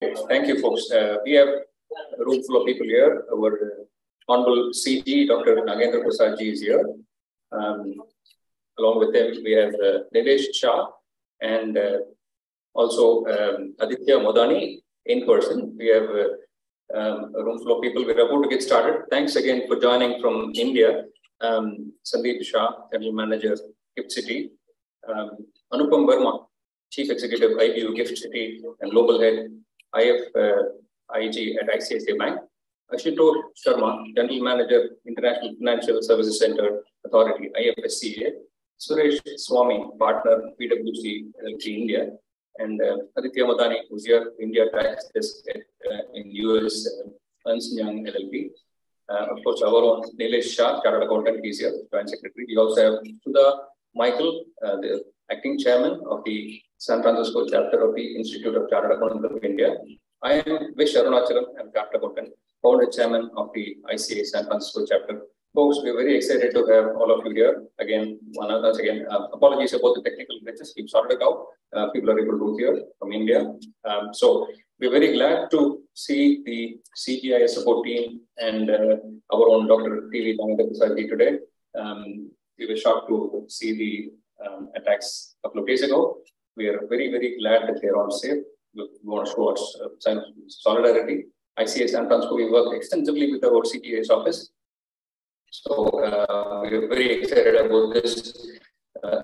Thank you, folks. Uh, we have a room full of people here. Our uh, Honorable CG, Dr. Nagendra Prasad ji is here. Um, along with him, we have uh, Shah and uh, also um, Aditya Modani in person. We have uh, um, a room full of people. We're about to get started. Thanks again for joining from India. Um, Sandip Shah, General Manager, Gift City. Um, Anupam Verma, Chief Executive, IBU Gift City and Global Head, IF uh, at ICICI Bank. Ashutosh Sharma, General Manager, International Financial Services Center Authority, IFSCA. Suresh Swamy, Partner, PwC, India. And uh, Aditya Modani, who's here, India Tax Desk uh, in US, uh, Ernst Young LLP. Uh, of course, our own Nilesh Shah, Chartered Accountant, he's here, Joint Secretary. We also have Sudha Michael, uh, the Acting Chairman of the San Francisco chapter of the Institute of Chartered Accountants of India. I am Vish Arunachalam, I'm Chartered Accountant, founder chairman of the ICA San Francisco chapter. Folks, we're very excited to have all of you here. Again, one once again, uh, apologies about the technical glitches. We've sorted it out. Uh, people are able to hear from India. Um, so we're very glad to see the CGI support team and uh, our own Dr. TV Dhangadar today. Um, we were shocked to see the um, attacks a couple of days ago. We are very, very glad that they're all safe. We, want to show our uh, solidarity. ICA San Francisco, we work extensively with our CTA's office. So uh, we are very excited about this uh,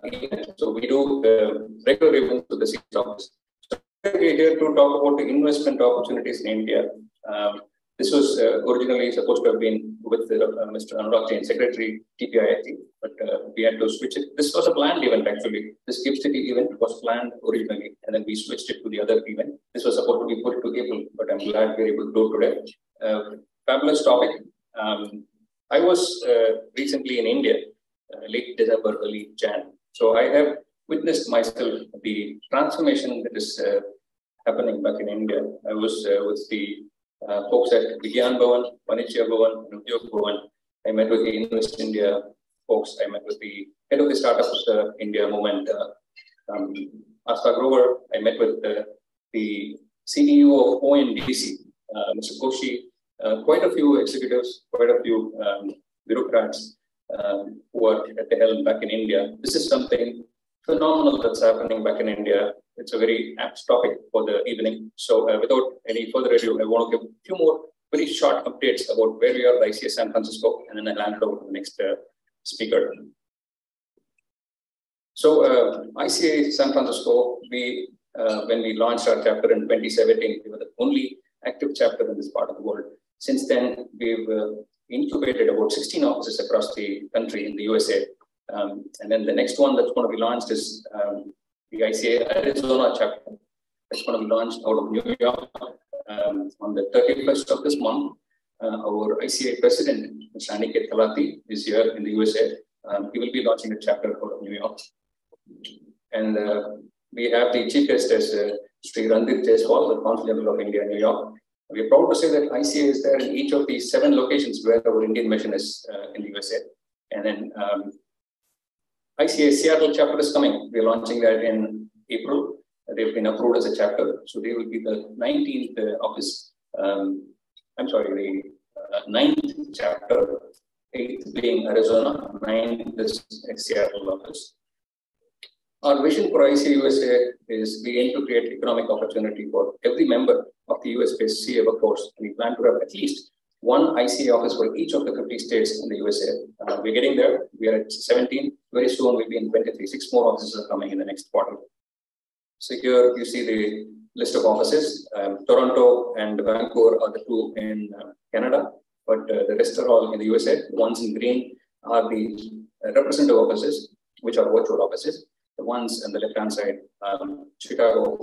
So we do uh, regular events to the CTA's office. So we're here to talk about the investment opportunities in India. Um, this was uh, originally supposed to have been with uh, Mr. Anurag Jain, Secretary DPIIT, but uh, we had to switch it. This was a planned event actually. This Gift City event was planned originally, and then we switched it to the other event. This was supposed to be put to April, but I'm glad we're able to do it today. Uh, fabulous topic. Um, I was uh, recently in India, uh, late December, early Jan. So I have witnessed myself the transformation that is happening back in India. I was with the uh, folks at Vigyan Bhavan, Vanijya Bhavan, and Udyog Bhavan. I met with the Invest India folks. I met with the head of the Startups uh, India movement, uh, um, Aastha Grover. I met with the CEO of ONDC, uh, Mr. Koshy, uh, quite a few executives, quite a few um, bureaucrats um, who are at the helm back in India. This is something phenomenal that's happening back in India it's a very apt topic for the evening. So uh, without any I want to give a few more very short updates about where we are at ICA San Francisco, and then I'll hand it over to the next uh, speaker. So uh, ICA San Francisco, we uh, when we launched our chapter in 2017, we were the only active chapter in this part of the world. Since then, we've uh, incubated about 16 offices across the country in the USA. Um, and then the next one that's going to be launched is um, the ICA Arizona chapter. It's going to be launched out of New York um, on the 31st of this month. Uh, our ICA president, Mr. Aniket is here in the USA. Um, he will be launching a chapter out of New York. And uh, we have the chief guest as uh, Sri Randhir Jaiswal, the Consul of India, New York. We are proud to say that ICA is there in each of the seven locations where our Indian mission is uh, in the USA. And then um, ICA Seattle chapter is coming. We're launching that in April. They've been approved as a chapter. So they will be the 19th uh, office. Um, I'm sorry, the uh, ninth chapter, eighth being Arizona, ninth is Seattle office. Our vision for ICA USA is we aim to create economic opportunity for every member of the US-based CA workforce. We plan to have at least one ICA office for each of the 50 states in the USA. Uh, we're getting there. We are at 17. Very soon we'll be in 23. Six more offices are coming in the next quarter. So here you see the list of offices. Um, Toronto and Vancouver are the two in uh, Canada, but uh, the rest are all in the USA. The ones in green are the representative offices, which are virtual offices. The ones on the left-hand side, um, Chicago,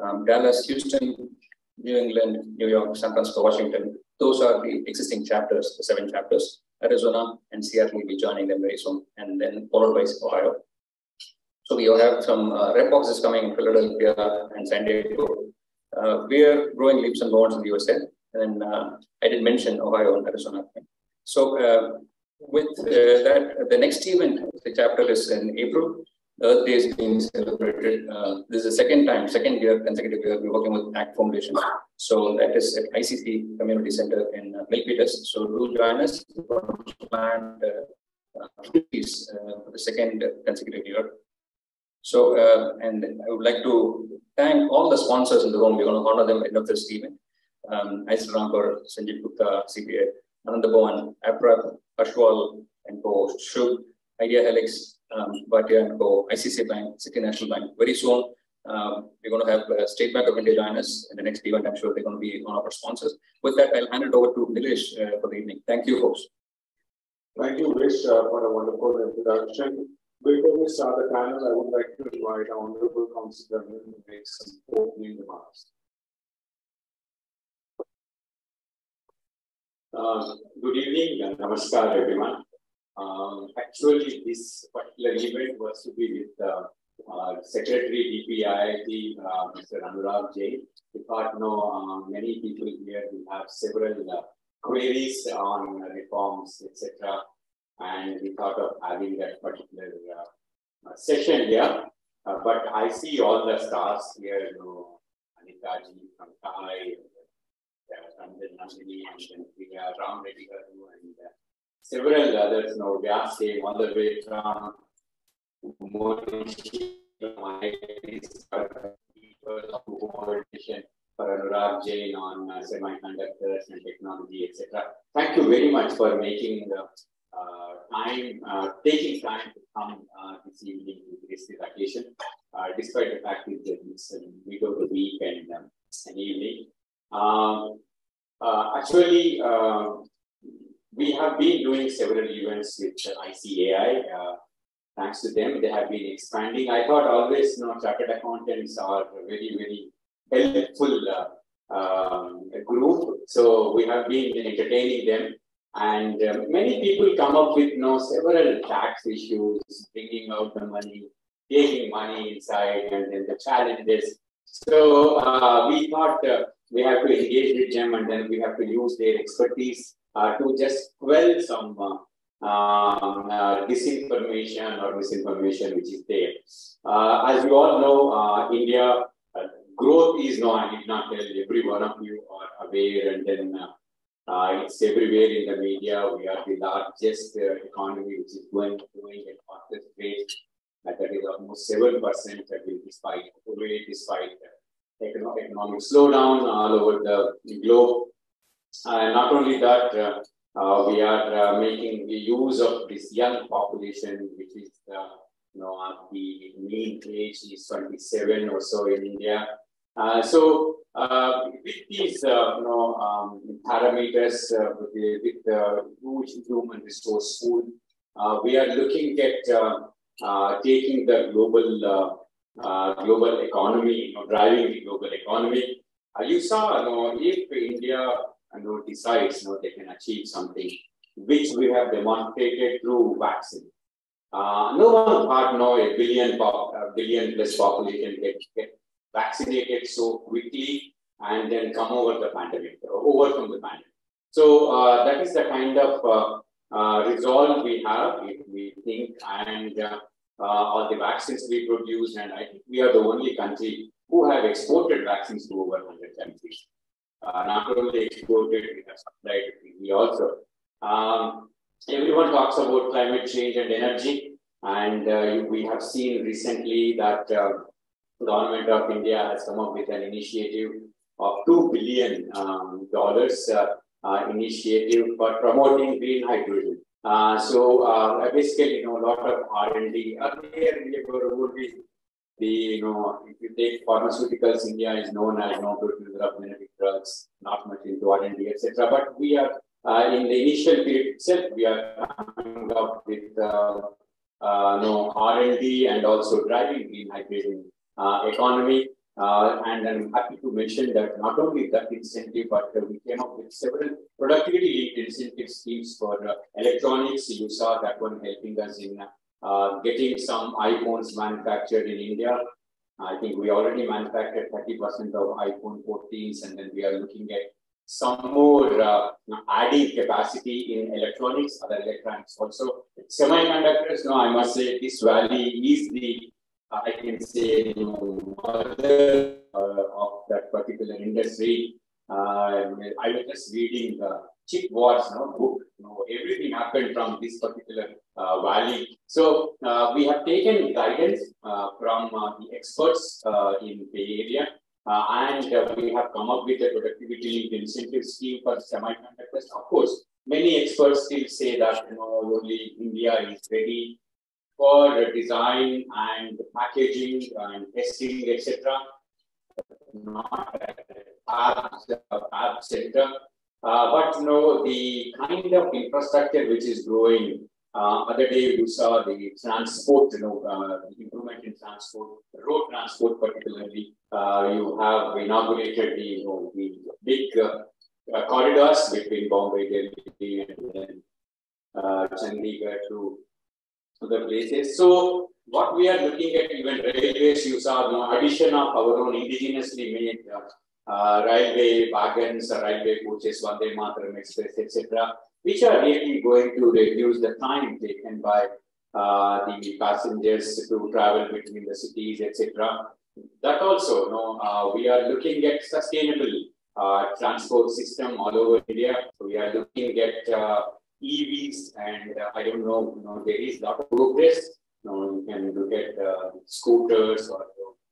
um, Dallas, Houston, New England, New York, San Francisco, Washington, those are the existing chapters, the seven chapters. Arizona and Seattle will be joining them very soon, and then followed by Ohio. So we have some uh, rep offices coming in Philadelphia and San Diego. Uh, we are growing leaps and bounds in the USA, and uh, I did mention Ohio and Arizona. So uh, with uh, that, the next event, the chapter is in April. Earth Day is being celebrated. Uh, this is the second time, second year, consecutive year, we're working with ACT Foundation. So that is at ICC Community Center in Milpitas. So do join us. Planned uh, for the second consecutive year. So, uh, and I would like to thank all the sponsors in the room. We're going to honor them end of this event. Um, Isel Rampur, Sanjay Gupta, CPA, Ananda Bhavan, APRAP, Ashwal, and Co. Shub, Idea Helix, um, Bhatia and Co, ICC Bank, City National Bank. Very soon, um, we're going to have uh, State Bank of India join us in the next event. I'm sure they're going to be one of our sponsors. With that, I'll hand it over to Nilesh uh, for the evening. Thank you, folks. Thank you, Vish, uh, for a wonderful introduction. Before we start the panel, I would like to invite our Honorable Consul General to make some opening remarks. Uh, good evening and namaskar, everyone. Um, actually, this particular event was to be with uh, uh, Secretary DPIIT, uh, Mr. Anurag Jain. We thought, no, uh, many people here will have several uh, queries on reforms, etc. And we thought of having that particular uh, session here. but I see all the stars here, you know, Anita ji from TiE, and then Nandini, and then we have Ram Reddy and several others now Vyas came all the way from for Anurag Jain on uh, semiconductors and technology, etc. Thank you very much for making the uh, time, uh, taking time to come uh, this evening to this occasion, uh, despite the fact that it's the middle of the week and um, an evening. Um, uh, actually, we have been doing several events with ICAI. Uh, thanks to them, they have been expanding. I thought always, you know, chartered accountants are very, very helpful uh, um, group. So we have been entertaining them. And um, many people come up with you know, several tax issues, bringing out the money, taking money inside, and then the challenges. So uh, we thought uh, we have to engage with them and then we have to use their expertise uh, to just quell some uh, um, uh, disinformation or misinformation which is there. as you all know, India growth is no, I did not tell every one of you are aware and then uh, it's everywhere in the media. We are the largest uh, economy which is going growing at fastest rate. Uh, that is almost 7% despite, despite economic economic slowdown all over the globe. Uh, not only that, uh, uh, we are making the use of this young population, which is you know, the mean age is 27 or so in India. Uh, so uh, with these uh, you know, um, parameters, with, the, with the huge human resource pool, we are looking at taking the global global economy, you know, driving the global economy. you saw, you know, if India and who decides you know, they can achieve something, which we have demonstrated through vaccine. Uh, no one thought no a billion pop, a billion plus population get, get vaccinated so quickly and then come over the pandemic, overcome the pandemic. So uh, that is the kind of uh, uh, resolve we have if we think and uh, uh, all the vaccines we produce and I think we are the only country who have exported vaccines to over 100 countries uh, not only exported, we have supplied we also. Um, everyone talks about climate change and energy, and we have seen recently that government of India has come up with an initiative of two billion um, dollars uh, uh, initiative for promoting green hydrogen. Uh, so uh, basically, you know, a lot of R&D. Earlier, we were the, you know, if you take pharmaceuticals, India is known as no good user of generic drugs, not much into R&D, etc. But we are, uh, in the initial period itself, we are coming up with, uh, uh, no R&D and also driving green hydrogen economy. Uh, and I'm happy to mention that not only that incentive, but uh, we came up with several productivity incentive schemes for uh, electronics. You saw that one helping us in uh, getting some iPhones manufactured in India. I think we already manufactured 30% of iPhone 14s, and then we are looking at some more uh, adding capacity in electronics, other electronics also. semiconductors, no, I must say this valley is the, uh, I can say, you know, mother uh, of that particular industry. Uh, I was just reading the Chip Wars no, book. You know, everything happened from this particular uh, valley. So uh, we have taken guidance uh, from the experts in the area. and we have come up with a productivity incentive scheme for semiconductors. Of course, many experts still say that you know only India is ready for design and packaging and testing, etc. Not a fab center. Uh, but you know the kind of infrastructure which is growing. Uh, other day you saw the transport, you know, uh, improvement in transport, road transport particularly. Uh, you have inaugurated the, you know, the big uh, uh, corridors between Bombay, Delhi, and then Chandigarh to other places. So what we are looking at, even railways, you saw the addition of our own indigenously made uh, uh, railway wagons, railway coaches, Vande Mataram Express, etc., which are really going to reduce the time taken by uh, the passengers to travel between the cities, etc. That also, know, uh, we are looking at sustainable uh, transport system all over India. We are looking at uh, EVs, and uh, I don't know, you know, there is a lot of progress. You, know, you can look at uh, scooters or,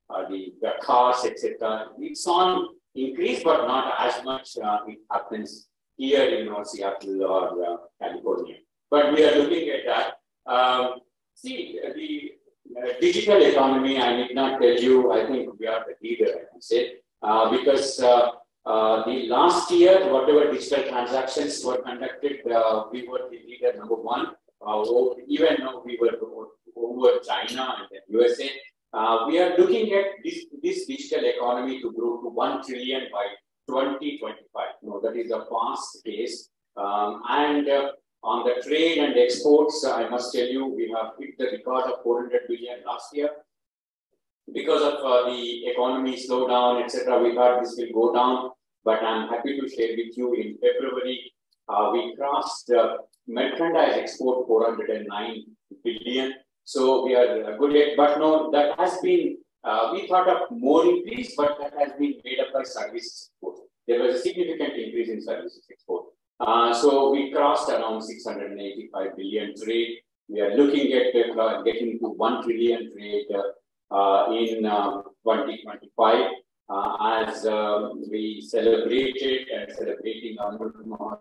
or the, the cars, etc. It's on increase, but not as much uh, it happens here in North Seattle or uh, California. But we are looking at that. Um, see, the uh, digital economy, I need not tell you, I think we are the leader, I can say, uh, because uh, uh, the last year, whatever digital transactions were conducted, uh, we were the leader number one. Uh, even though we were over China and the USA, uh, we are looking at this, this digital economy to grow to 1 trillion by 2025. No, that is a fast pace. Um, and uh, on the trade and exports, I must tell you, we have hit the record of 400 billion last year. Because of uh, the economy slowdown, etc., we thought this will go down. But I'm happy to share with you in February, uh, we crossed merchandise export 409 billion so we are good at, but no, that has been, uh, we thought of more increase, but that has been made up by services export. There was a significant increase in services export. Uh, so we crossed around 685 billion trade. We are looking at uh, getting to 1 trillion trade uh, in uh, 2025. Uh, as um, we celebrated and celebrating Amrit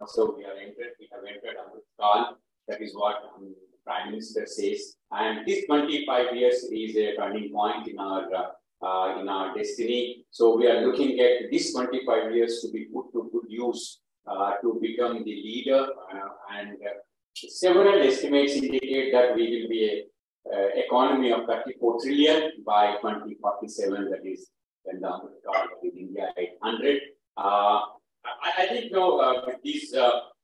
so we are entered, we have entered Amrit Kaal. That is what um, Prime Minister says. And this 25 years is a turning point in our uh, in our destiny. So we are looking at this 25 years to be put to good use uh, to become the leader. Uh, and uh, several estimates indicate that we will be uh, economy of 34 trillion by 2047. That is when the target is India 800. Uh, I, I, think you know, with these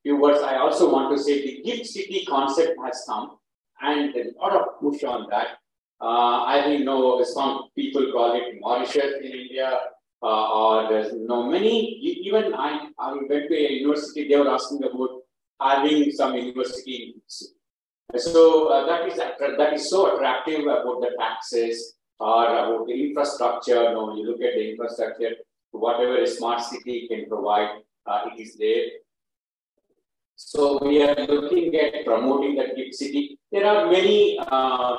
few words, I also want to say the gift city concept has come and a lot of push on that. Uh, I think you know some people call it Mauritius in India, uh, or there's know many. Even I, I went to a university. They were asking about having some university. So uh, that is that is so attractive about the taxes or about the infrastructure. You know, you look at the infrastructure, whatever a smart city can provide, uh, it is there. So we are looking at promoting the gift city. There are many uh,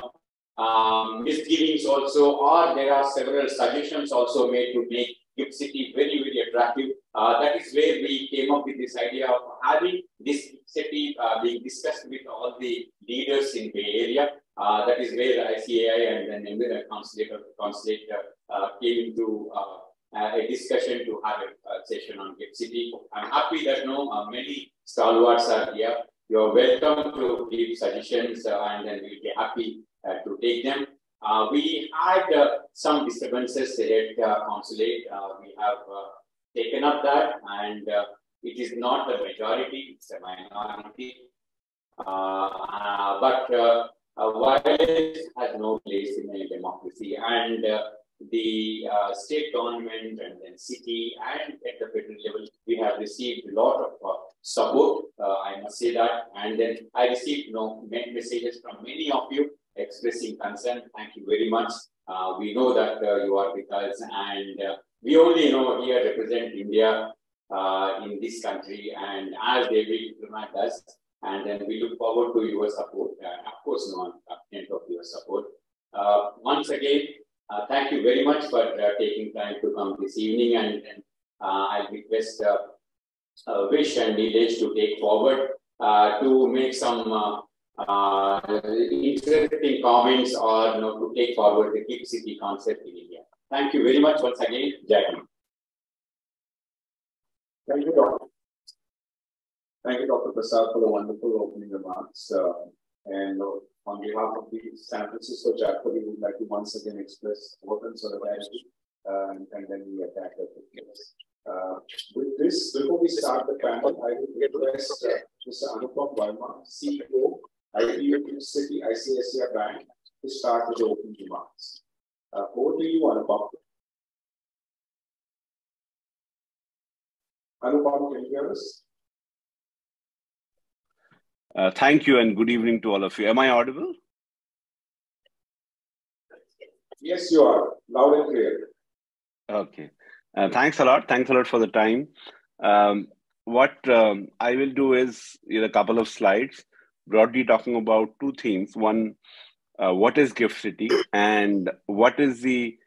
um, misgivings also, or there are several suggestions also made to make gift city very, very attractive. Uh, that is where we came up with this idea of having this city uh, being discussed with all the leaders in the area. Uh, that is where ICAI and then the consulate, consulate uh, came into uh, uh, a discussion to have a, session on gift city. I'm happy that no many stalwarts are here. You're welcome to give suggestions uh, and then we'll be happy uh, to take them. Uh, we had uh, some disturbances at uh, consulate. Uh, we have taken up that and it is not the majority, it's a minority. but violence has no place in a democracy. And the uh, state government and then city and at the federal level, we have received a lot of uh, support. Uh, I must say that. And then I received you know, messages from many of you expressing concern. Thank you very much. Uh, we know that uh, you are with us and uh, we only you know here represent India in this country and as they will diplomat us, And then we look forward to your support. of course, no, content of your support. once again, uh, thank you very much for uh, taking time to come this evening and, and uh, I request Vish and Nilesh to take forward to make some interesting comments or you know, to take forward the GIFT City concept in India. Thank you very much once again, Jack. Thank you, Doctor. Thank you, Dr. Prasad, for the wonderful opening remarks. Uh, and uh, on behalf of the San Francisco chapter, we would like to once again express our solidarity uh, and, then we attack the case. Uh, with this, before we start the panel, I will request uh, Mr. Anupam Verma, CEO, IBU City ICICI Bank, to start with the opening remarks. Uh, over to you, Anupam. Anupam, can you hear us? Uh, thank you and good evening to all of you. Am I audible? Yes, you are. Loud and clear. Okay. Uh, thanks a lot. Thanks a lot for the time. Um, what um, I will do is in a couple of slides, broadly talking about two themes. One, uh, what is Gift City and what is the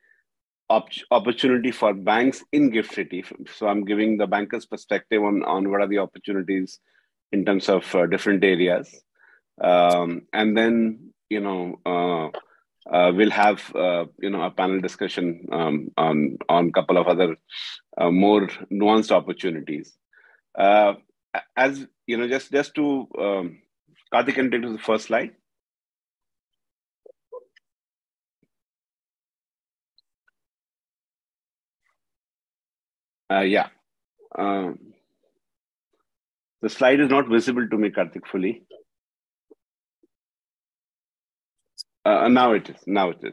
op opportunity for banks in Gift City? So I'm giving the banker's perspective on, on what are the opportunities in terms of uh, different areas. Um, and then, you know, uh, uh, we'll have, uh, you know, a panel discussion um, on on a couple of other uh, more nuanced opportunities. Uh, as you know, just just to um, Karthik can take to the first slide. yeah. Um, the slide is not visible to me, Karthik, fully. Uh, now it is. Now it is.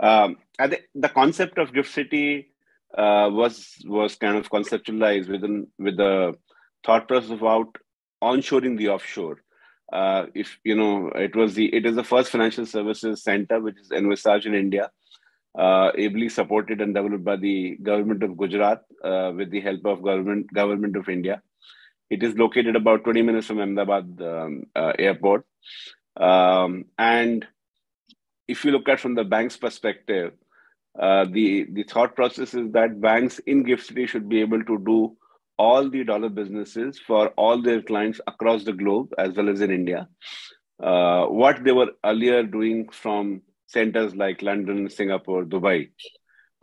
Um, think the concept of Gift City uh, was was kind of conceptualized within with the thought process about onshoring the offshore. Uh, if you know, it was the it is the first financial services center which is envisaged in India, uh, ably supported and developed by the government of Gujarat uh, with the help of government government of India. It is located about 20 minutes from Ahmedabad um, uh, airport. Um, and if you look at from the bank's perspective, uh, the, the thought process is that banks in Gift City should be able to do all the dollar businesses for all their clients across the globe as well as in India. Uh, what they were earlier doing from centers like London, Singapore, Dubai.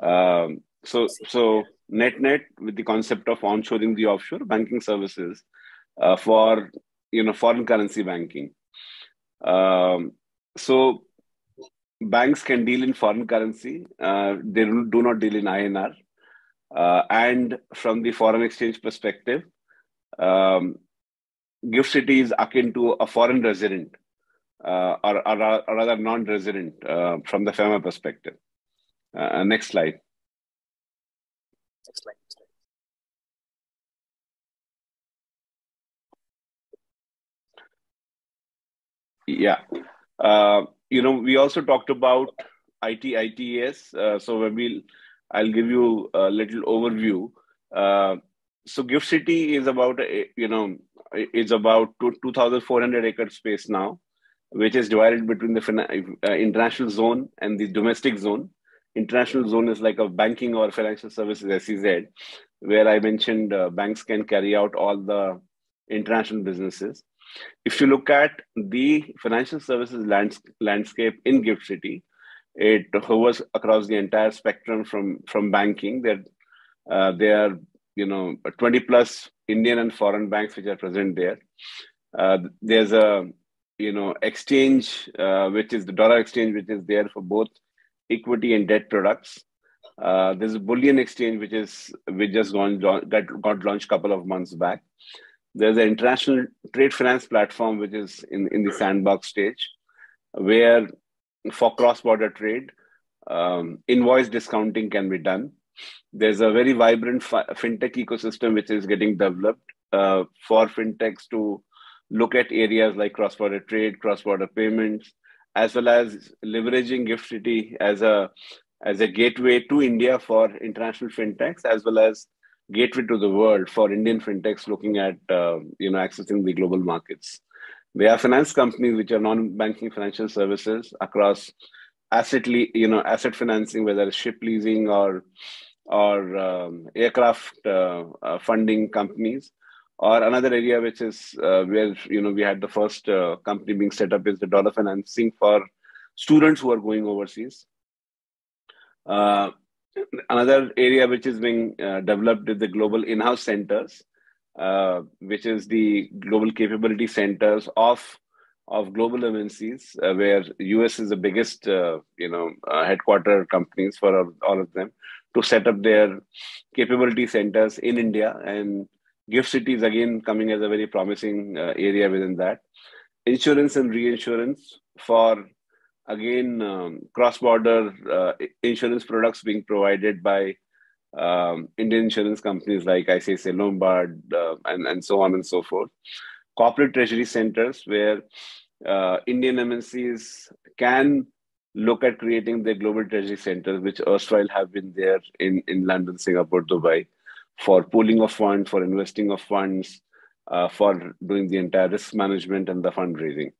Um, so, so net net with the concept of onshoring the offshore banking services uh, for you know foreign currency banking. Um, so banks can deal in foreign currency; uh, they do not deal in INR. Uh, and from the foreign exchange perspective, um, Gift City is akin to a foreign resident, uh, or, or, or, rather non-resident uh, from the FEMA perspective. Uh, next slide. Next slide. Yeah. Uh, you know, we also talked about IT, ITES. Uh, so when we'll, I'll give you a little overview. Uh, so Gift City is about, you know, it's about 2,400 acre space now, which is divided between the uh, international zone and the domestic zone international zone is like a banking or financial services SEZ, where I mentioned uh, banks can carry out all the international businesses. If you look at the financial services lands landscape in Gift City, it hovers across the entire spectrum from from banking. There, uh, there are you know 20 plus Indian and foreign banks which are present there. Uh, there's a you know exchange uh, which is the dollar exchange which is there for both equity and debt products. Uh, there's a bullion exchange which is which just gone got, got launched a couple of months back. There's an international trade finance platform which is in, in the sandbox stage, where for cross-border trade, um, invoice discounting can be done. There's a very vibrant fintech ecosystem which is getting developed uh, for fintechs to look at areas like cross-border trade, cross-border payments, as well as leveraging Gift City as a as a gateway to India for international fintechs, as well as gateway to the world for Indian fintechs looking at uh, you know accessing the global markets. We have finance companies which are non-banking financial services across asset you know asset financing, whether ship leasing or or um, aircraft uh, uh, funding companies. Or another area which is uh, where you know we had the first uh, company being set up is the dollar financing for students who are going overseas. Uh, another area which is being uh, developed is the global in-house centers, uh, which is the global capability centers of of global MNCs, uh, where US is the biggest, uh, you know, uh, headquarter companies for all, of them to set up their capability centers in India. And Gift cities again coming as a very promising uh, area within that. Insurance and reinsurance for again um, cross-border insurance products being provided by um, Indian insurance companies like ICICI Lombard uh, and, and so on and so forth. Corporate treasury centers where uh, Indian MNCs can look at creating their global treasury centers, which erstwhile have been there in, in London, Singapore, Dubai, for pooling of funds, for investing of funds, uh, for doing the entire risk management and the fundraising.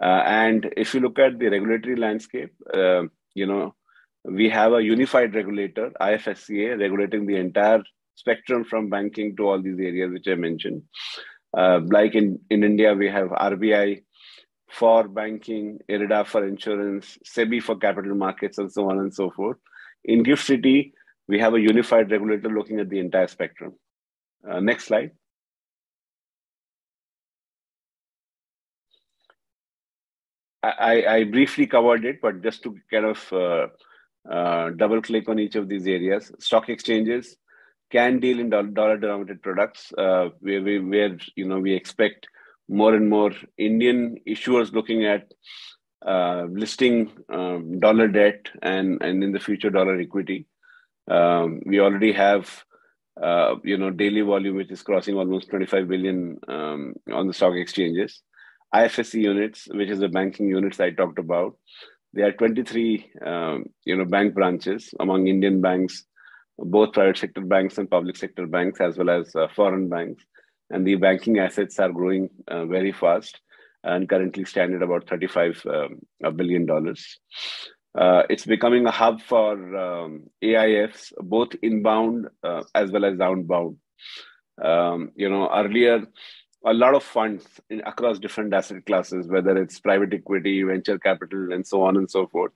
Uh, and if you look at the regulatory landscape, uh, you know, we have a unified regulator, IFSCA, regulating the entire spectrum from banking to all these areas which I mentioned. Uh, like in, in India, we have RBI for banking, IRDA for insurance, SEBI for capital markets, and so on and so forth. In Gift City, we have a unified regulator looking at the entire spectrum. Uh, next slide. I, I briefly covered it, but just to kind of uh, uh, double click on each of these areas, stock exchanges can deal in dollar denominated products uh, where, we, where you know we expect more and more Indian issuers looking at uh, listing um, dollar debt and, and in the future dollar equity. Um, we already have uh, you know daily volume which is crossing almost 25 billion um, on the stock exchanges. IFSC units, which is the banking units I talked about, there are 23 um, you know bank branches among Indian banks, both private sector banks and public sector banks, as well as uh, foreign banks. And the banking assets are growing uh, very fast and currently stand at about 35 um, billion dollars. Uh, it's becoming a hub for um, AIFs, both inbound uh, as well as outbound. Um, you know, earlier a lot of funds in, across different asset classes, whether it's private equity, venture capital, and so on and so forth.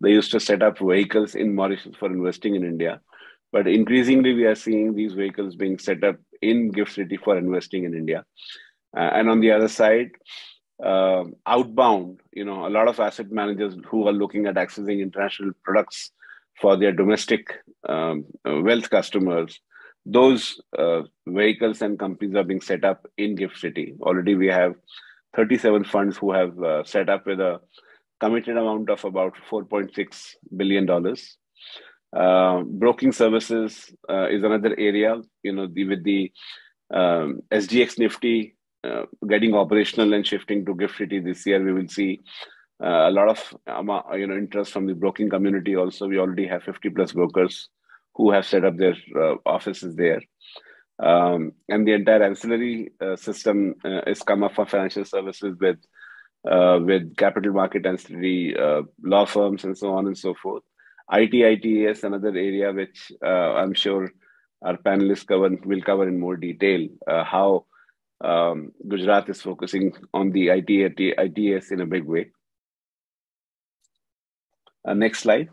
They used to set up vehicles in Mauritius for investing in India. But increasingly, we are seeing these vehicles being set up in Gift City for investing in India. Uh, and on the other side, uh, outbound, you know, a lot of asset managers who are looking at accessing international products for their domestic um, wealth customers those uh, vehicles and companies are being set up in Gift City. Already, we have 37 funds who have uh, set up with a committed amount of about 4.6 billion dollars. Uh, broking services uh, is another area. You know, the, with the um, SGX Nifty uh, getting operational and shifting to Gift City this year, we will see uh, a lot of um, you know interest from the broking community. Also, we already have 50 plus brokers who have set up their uh, offices there. Um, and the entire ancillary uh, system uh, is come up for financial services with uh, with capital market ancillary uh, law firms and so on and so forth. IT ITES another area which uh, I'm sure our panelists cover will cover in more detail how um, Gujarat is focusing on the IT ITES in a big way. next slide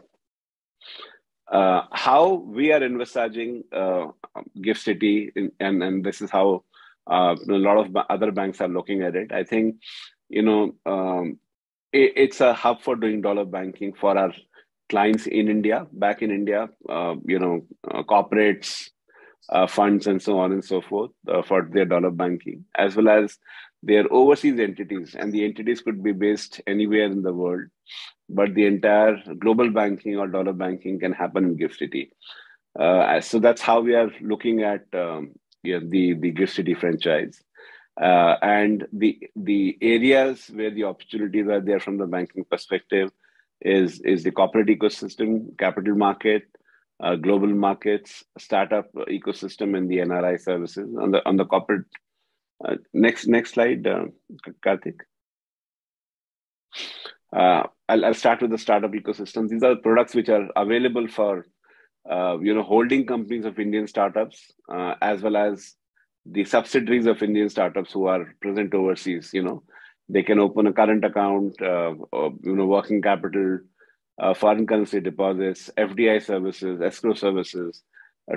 uh, how we are envisaging uh, Gift City, in, and and this is how uh, a lot of other banks are looking at it. I think you know um, it, it's a hub for doing dollar banking for our clients in India, back in India. Uh, you know, uh, corporates, uh, funds, and so on and so forth for their dollar banking, as well as they're overseas entities, and the entities could be based anywhere in the world, but the entire global banking or dollar banking can happen in Gift City. Uh, so that's how we are looking at um, yeah, the the Gift City franchise. Uh, and the the areas where the opportunities are there from the banking perspective is is the corporate ecosystem, capital market, uh, global markets, startup ecosystem, and the NRI services. On the on the corporate next next slide, uh, Karthik. Uh, I'll, I'll start with the startup ecosystem. These are products which are available for uh, you know holding companies of Indian startups uh, as well as the subsidiaries of Indian startups who are present overseas. You know, they can open a current account, uh, or, you know, working capital, foreign currency deposits, FDI services, escrow services,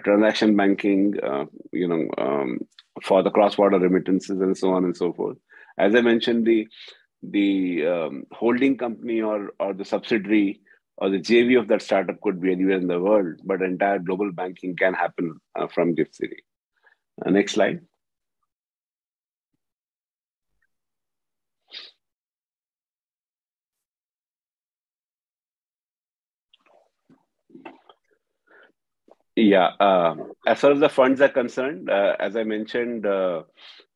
transaction banking, uh, you know, um, for the cross-border remittances and so on and so forth. As I mentioned, the the um, holding company or or the subsidiary or the JV of that startup could be anywhere in the world, but entire global banking can happen uh, from Gift City. Uh, next slide. Yeah, uh, as far as the funds are concerned, uh, as I mentioned, uh,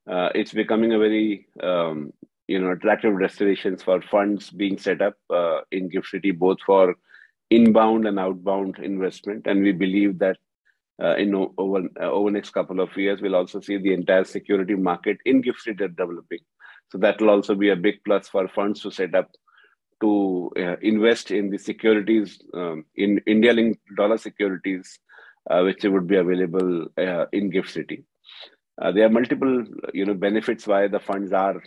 uh it's becoming a very um, you know attractive destinations for funds being set up uh, in Gift City, both for inbound and outbound investment, and we believe that uh, in over over next couple of years, we'll also see the entire security market in Gift City developing. So that will also be a big plus for funds to set up to invest in the securities um, in India linked dollar securities uh, which would be available uh, in Gift City. Uh, there are multiple, you know, benefits why the funds are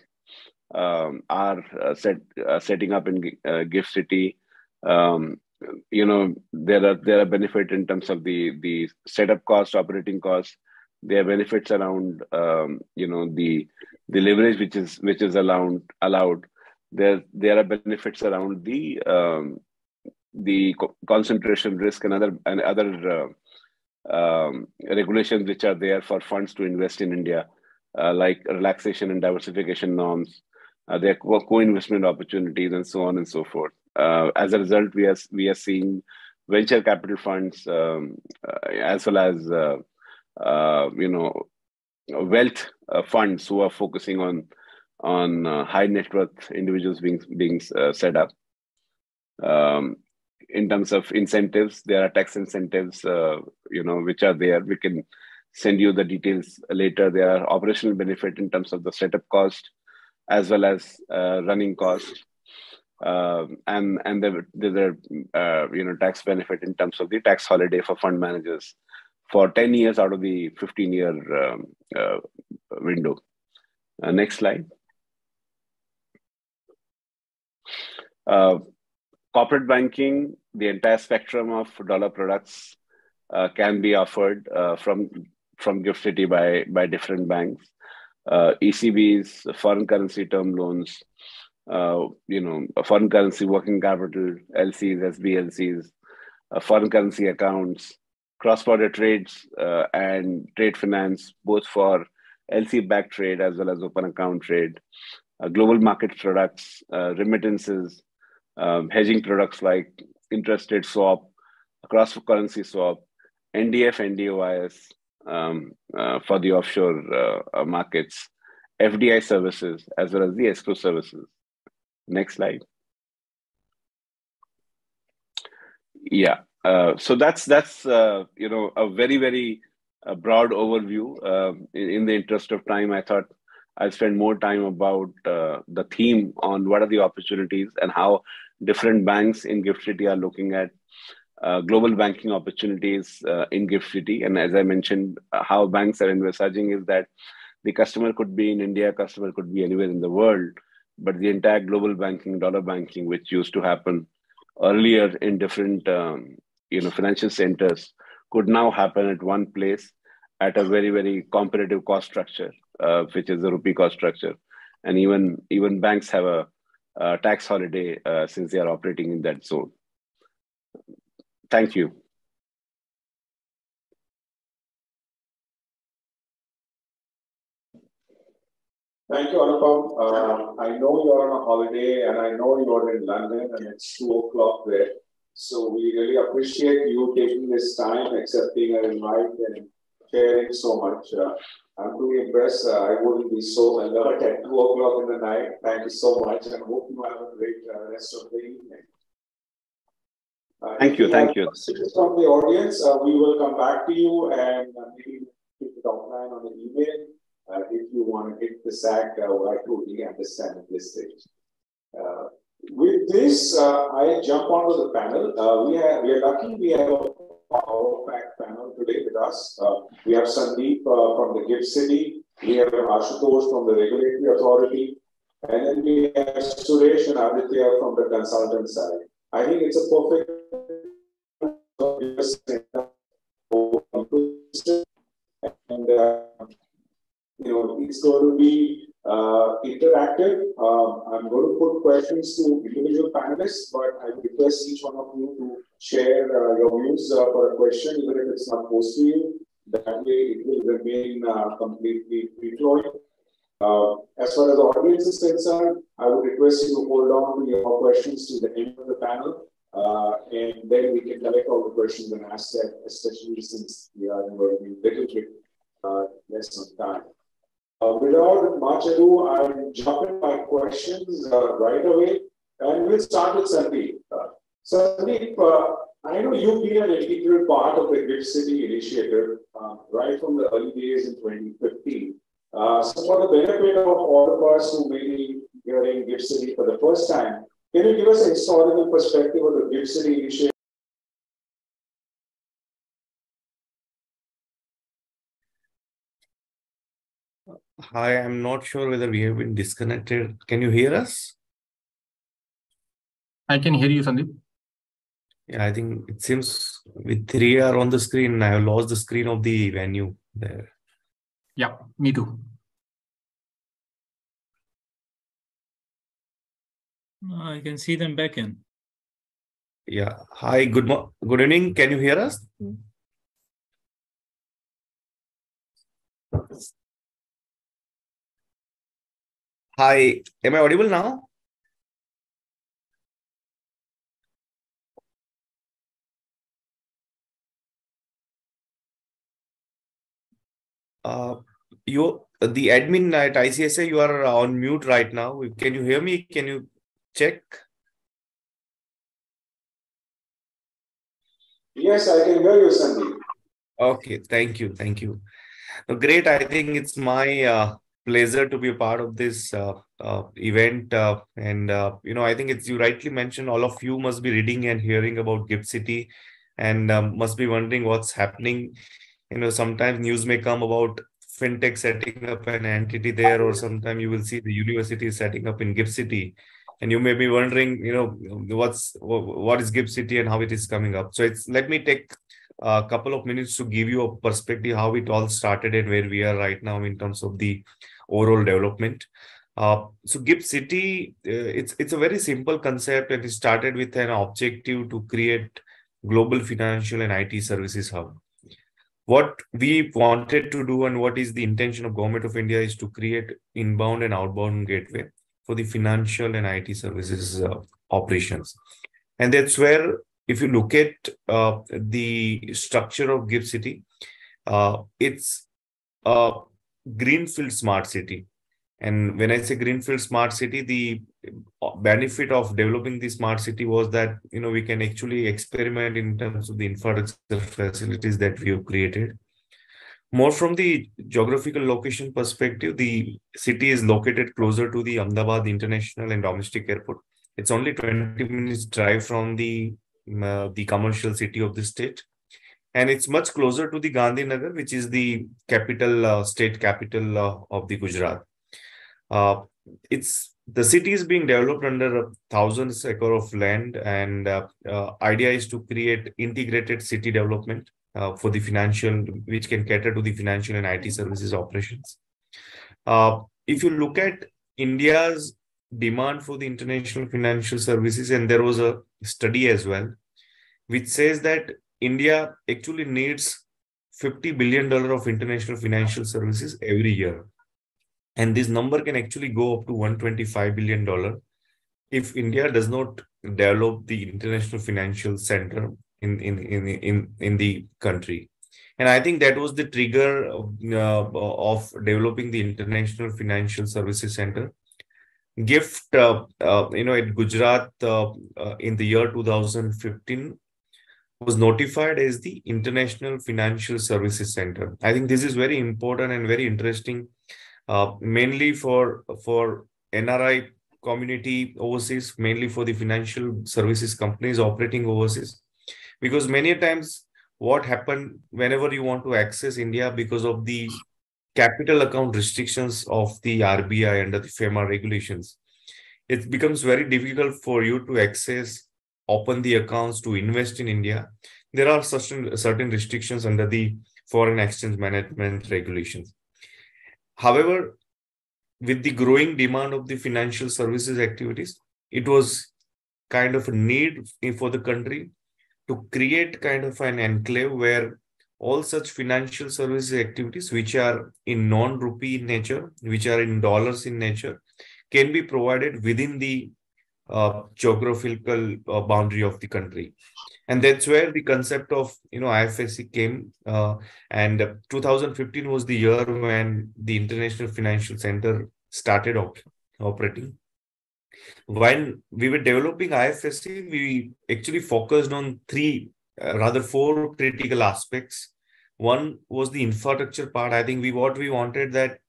um, are set setting up in Gift City. Um, you know, there are there are benefit in terms of the the setup cost, operating cost. There are benefits around, um, you know, the the leverage which is which is allowed allowed. There there are benefits around the um, the co concentration risk and other and other uh, um, regulations which are there for funds to invest in India, uh, like relaxation and diversification norms, uh, their co-investment opportunities, and so on and so forth. Uh, as a result, we are we are seeing venture capital funds um, uh, as well as uh, uh, you know wealth funds who are focusing on on high net worth individuals being being set up. Um, in terms of incentives, there are tax incentives, uh, you know, which are there. We can send you the details later. There are operational benefit in terms of the setup cost, as well as uh, running cost, uh, and and there, there's a uh, you know tax benefit in terms of the tax holiday for fund managers for 10 years out of the 15 year um, uh, window. Uh, next slide. Corporate banking, the entire spectrum of dollar products uh, can be offered uh, from from Gift City by by different banks. Uh, ECBs, foreign currency term loans, uh, you know, foreign currency working capital, LCs, SBLCs, uh, foreign currency accounts, cross-border trades, uh, and trade finance, both for LC-backed trade as well as open account trade, global market products, remittances, um, hedging products like interest rate swap, cross currency swap, NDF, NDOIS um, uh, for the offshore uh, uh markets, FDI services, as well as the escrow services. Next slide. Yeah, uh, so that's that's uh, you know a very very uh, broad overview. Um, in, in, the interest of time, I thought I'll spend more time about the theme on what are the opportunities and how different banks in Gift City are looking at uh, global banking opportunities uh, in Gift City. And as I mentioned, uh, how banks are envisaging is that the customer could be in India, customer could be anywhere in the world, but the entire global banking, dollar banking, which used to happen earlier in different um, you know financial centers, could now happen at one place at a very very competitive cost structure, uh, which is the rupee cost structure. And even even banks have a uh, tax holiday uh, since they are operating in that zone. Thank you. Thank you, Anupam. Uh, I know you're on a holiday and I know you're in London and it's two o'clock there. So we really appreciate you taking this time, accepting our invite and sharing so much. Uh, I'm really impressed. Uh, I wouldn't be so alert at two o'clock in the night. Thank you so much and hope you have a great uh, rest of the evening. Uh, thank you, thank you. From the audience, uh, we will come back to you and uh, maybe keep it offline on the email if you want to hit the sack. I totally understand at this stage. with this, I jump onto the panel. we, have, we are lucky we have a pack panel today with us. we have Sandip from the GIFT City. We have Ashutosh from the Regulatory Authority. And then we have Suresh and Aditya from the consultant side. I think it's a perfect and uh, you know it's going to be uh, interactive. Um, I'm going to put questions to individual panelists, but I request each one of you to share uh, your views uh, for a question, even if it's not posed to you. That way, it will remain uh, completely free flowing. Uh, as far as the audience is concerned, I would request you to hold on to your questions to the end of the panel, uh, and then we can collect all the questions and ask that, especially since we are in a little bit less on time. Uh, without much ado, I'll jump in my questions uh, right away, and we'll start with Sandip. Uh, Sandip, uh, I know you've been an integral part of the GIFT City initiative right from the early days in 2015. Uh, so for the benefit of all of us who may be hearing GIFT City for the first time, can you give us a historical perspective of the GIFT City initiative? Hi, I'm not sure whether we have been disconnected. Can you hear us? I can hear you, Sandip. Yeah, I think it seems with three are on the screen. I have lost the screen of the venue there. Yeah, me too. Ah, I can see them back in. Yeah. Hi, good mo- good evening. Can you hear us? Mm-hmm. Hi, am I audible now? Uh, you, the admin at ICSA, you are on mute right now. Can you hear me? Can you check? Yes, I can hear you, Sandip. Okay, thank you, thank you. Great. I think it's my uh, pleasure to be a part of this uh, uh, event, uh, and uh, you know, I think it's you rightly mentioned. All of you must be reading and hearing about Gift City, and um, must be wondering what's happening you know sometimes news may come about fintech setting up an entity there or sometimes you will see the university setting up in gift city and you may be wondering you know what's what is gift city and how it is coming up so it's let me take a couple of minutes to give you a perspective how it all started and where we are right now in terms of the overall development. Uh, so gift city uh, it's it's a very simple concept and it started with an objective to create global financial and it services hub. What we wanted to do and what is the intention of government of india is to create inbound and outbound gateway for the financial and it services uh, operations. And that's where if you look at uh, the structure of gift city uh, it's a greenfield smart city and when I say Greenfield Smart City, the benefit of developing the smart city was that you know we can actually experiment in terms of the infrastructure facilities that we have created. More from the geographical location perspective, the city is located closer to the Ahmedabad International and Domestic Airport. It's only 20 minutes drive from the uh, the commercial city of the state and it's much closer to the Gandhinagar, which is the capital, uh, state capital uh, of the Gujarat. Uh, it's the city is being developed under thousands acre of land, and uh, uh, idea is to create integrated city development uh, for the financial, which can cater to the financial and IT services operations. If you look at India's demand for the international financial services, and there was a study as well, which says that India actually needs 50 billion dollar of international financial services every year And this number can actually go up to $125 billion if India does not develop the international financial center in, in, in, in, in the country. And I think that was the trigger of, uh, of developing the International Financial Services Center. GIFT, uh, uh, you know, at Gujarat uh, uh, in the year 2015 was notified as the International Financial Services Center. I think this is very important and very interesting, uh, mainly for for NRI community overseas, mainly for the financial services companies operating overseas, because many times what happened whenever you want to access India because of the capital account restrictions of the RBI under the FEMA regulations, it becomes very difficult for you to access open the accounts to invest in India, there are certain, certain restrictions under the foreign exchange management regulations. However, with the growing demand of the financial services activities, it was kind of a need for the country to create kind of an enclave where all such financial services activities, which are in non-rupee nature, which are in dollars in nature, can be provided within the uh, geographical uh, boundary of the country. And that's where the concept of you know ifsc came uh, and 2015 was the year when the international financial center started op- operating. When we were developing ifsc we actually focused on three uh, rather four critical aspects. One was the infrastructure part. I think we what we wanted that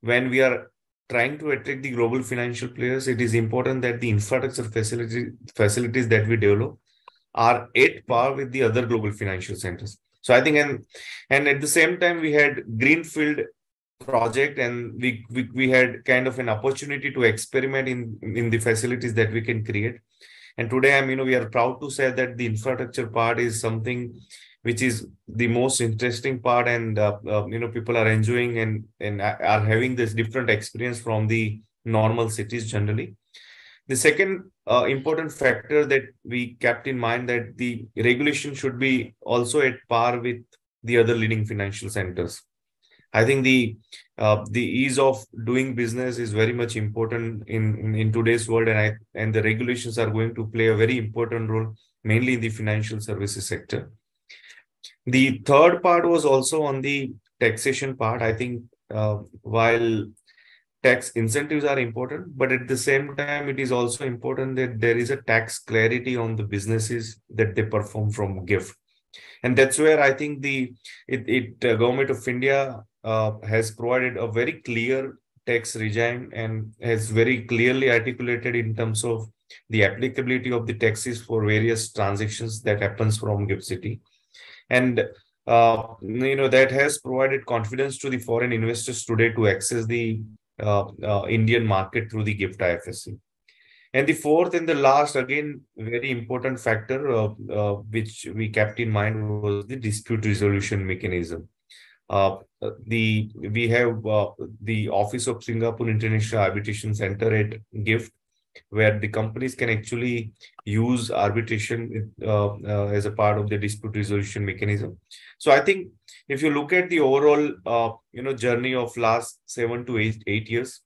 when we are trying to attract the global financial players, it is important that the infrastructure facility, facilities that we develop are at par with the other global financial centers. So I think, and and at the same time, we had greenfield project, and we, we we had kind of an opportunity to experiment in in the facilities that we can create. And today, I'm you know we are proud to say that the infrastructure part is something which is the most interesting part and uh, uh, you know people are enjoying and and are having this different experience from the normal cities generally. The second uh, important factor that we kept in mind that the regulation should be also at par with the other leading financial centers. I think the uh, the ease of doing business is very much important in, in, in today's world and I, and the regulations are going to play a very important role mainly in the financial services sector the third part was also on the taxation part. I think uh, while tax incentives are important, but at the same time, it is also important that there is a tax clarity on the businesses that they perform from GIFT. And that's where I think the it, it uh, government of India uh, has provided a very clear tax regime and has very clearly articulated in terms of the applicability of the taxes for various transactions that happens from GIFT City and uh, you know that has provided confidence to the foreign investors today to access the uh, uh, Indian market through the GIFT IFSC. And the fourth and the last, again, very important factor uh, uh, which we kept in mind was the dispute resolution mechanism. Uh, the we have the Office of Singapore International Arbitration Center at GIFT, where the companies can actually use arbitration uh, uh, as a part of the dispute resolution mechanism. So I think if you look at the overall uh, you know journey of last seven to eight eight years,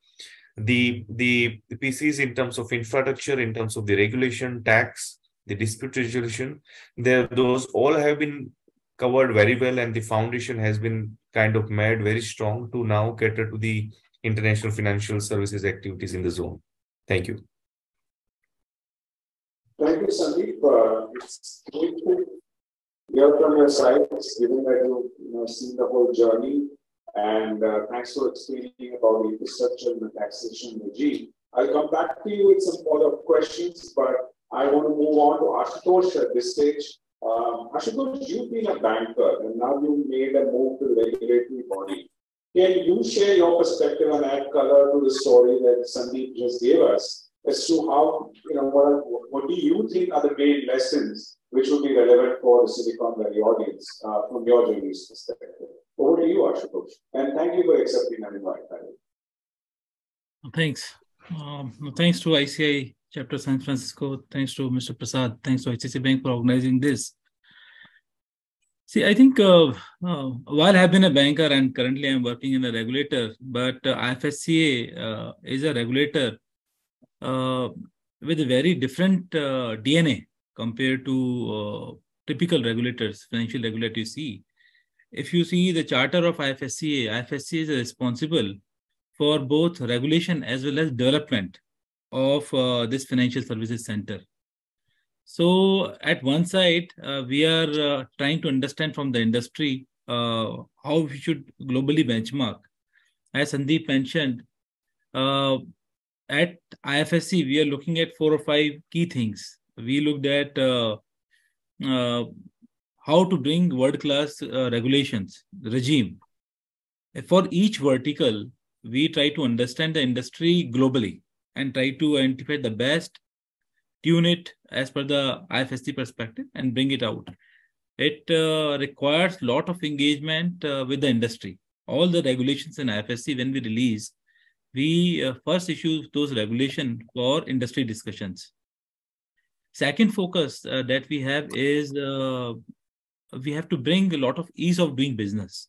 the, the the PCs in terms of infrastructure, in terms of the regulation, tax, the dispute resolution, there those all have been covered very well, and the foundation has been kind of made very strong to now cater to the international financial services activities in the zone. Thank you. Thank you, Sandip. Uh, it's great to hear from your side, given that you've you know, seen the whole journey. And uh, thanks for explaining about the infrastructure and the taxation regime. I'll come back to you with some follow-up questions, but I want to move on to Ashutosh at this stage. Um, Ashutosh, you've been a banker and now you've made a move to the regulatory body. Can you share your perspective and add color to the story that Sandip just gave us as to how, you know, what, what do you think are the main lessons which would be relevant for the Silicon Valley audience uh, from your journey's perspective? Over to you, Ashutosh. And thank you for accepting our invite. Thanks. Um, thanks to ICAI Chapter San Francisco. Thanks to Mr. Prasad. Thanks to ICICI Bank for organizing this. See, I think uh, uh, while I've been a banker and currently I'm working in a regulator, but uh, IFSCA uh, is a regulator with a very different uh, DNA compared to typical regulators, financial regulators you see. If you see the charter of IFSCA, IFSCA is responsible for both regulation as well as development of this financial services center. So at one side, uh, we are uh, trying to understand from the industry uh, how we should globally benchmark. As Sandip mentioned, uh, at IFSC, we are looking at four or five key things. We looked at uh, uh, how to bring world-class regulations, regime. For each vertical, we try to understand the industry globally and try to identify the best tune it as per the IFSC perspective and bring it out. It uh, requires a lot of engagement uh, with the industry. All the regulations in IFSC, when we release, we uh, first issue those regulation for industry discussions. Second focus uh, that we have is uh, we have to bring a lot of ease of doing business.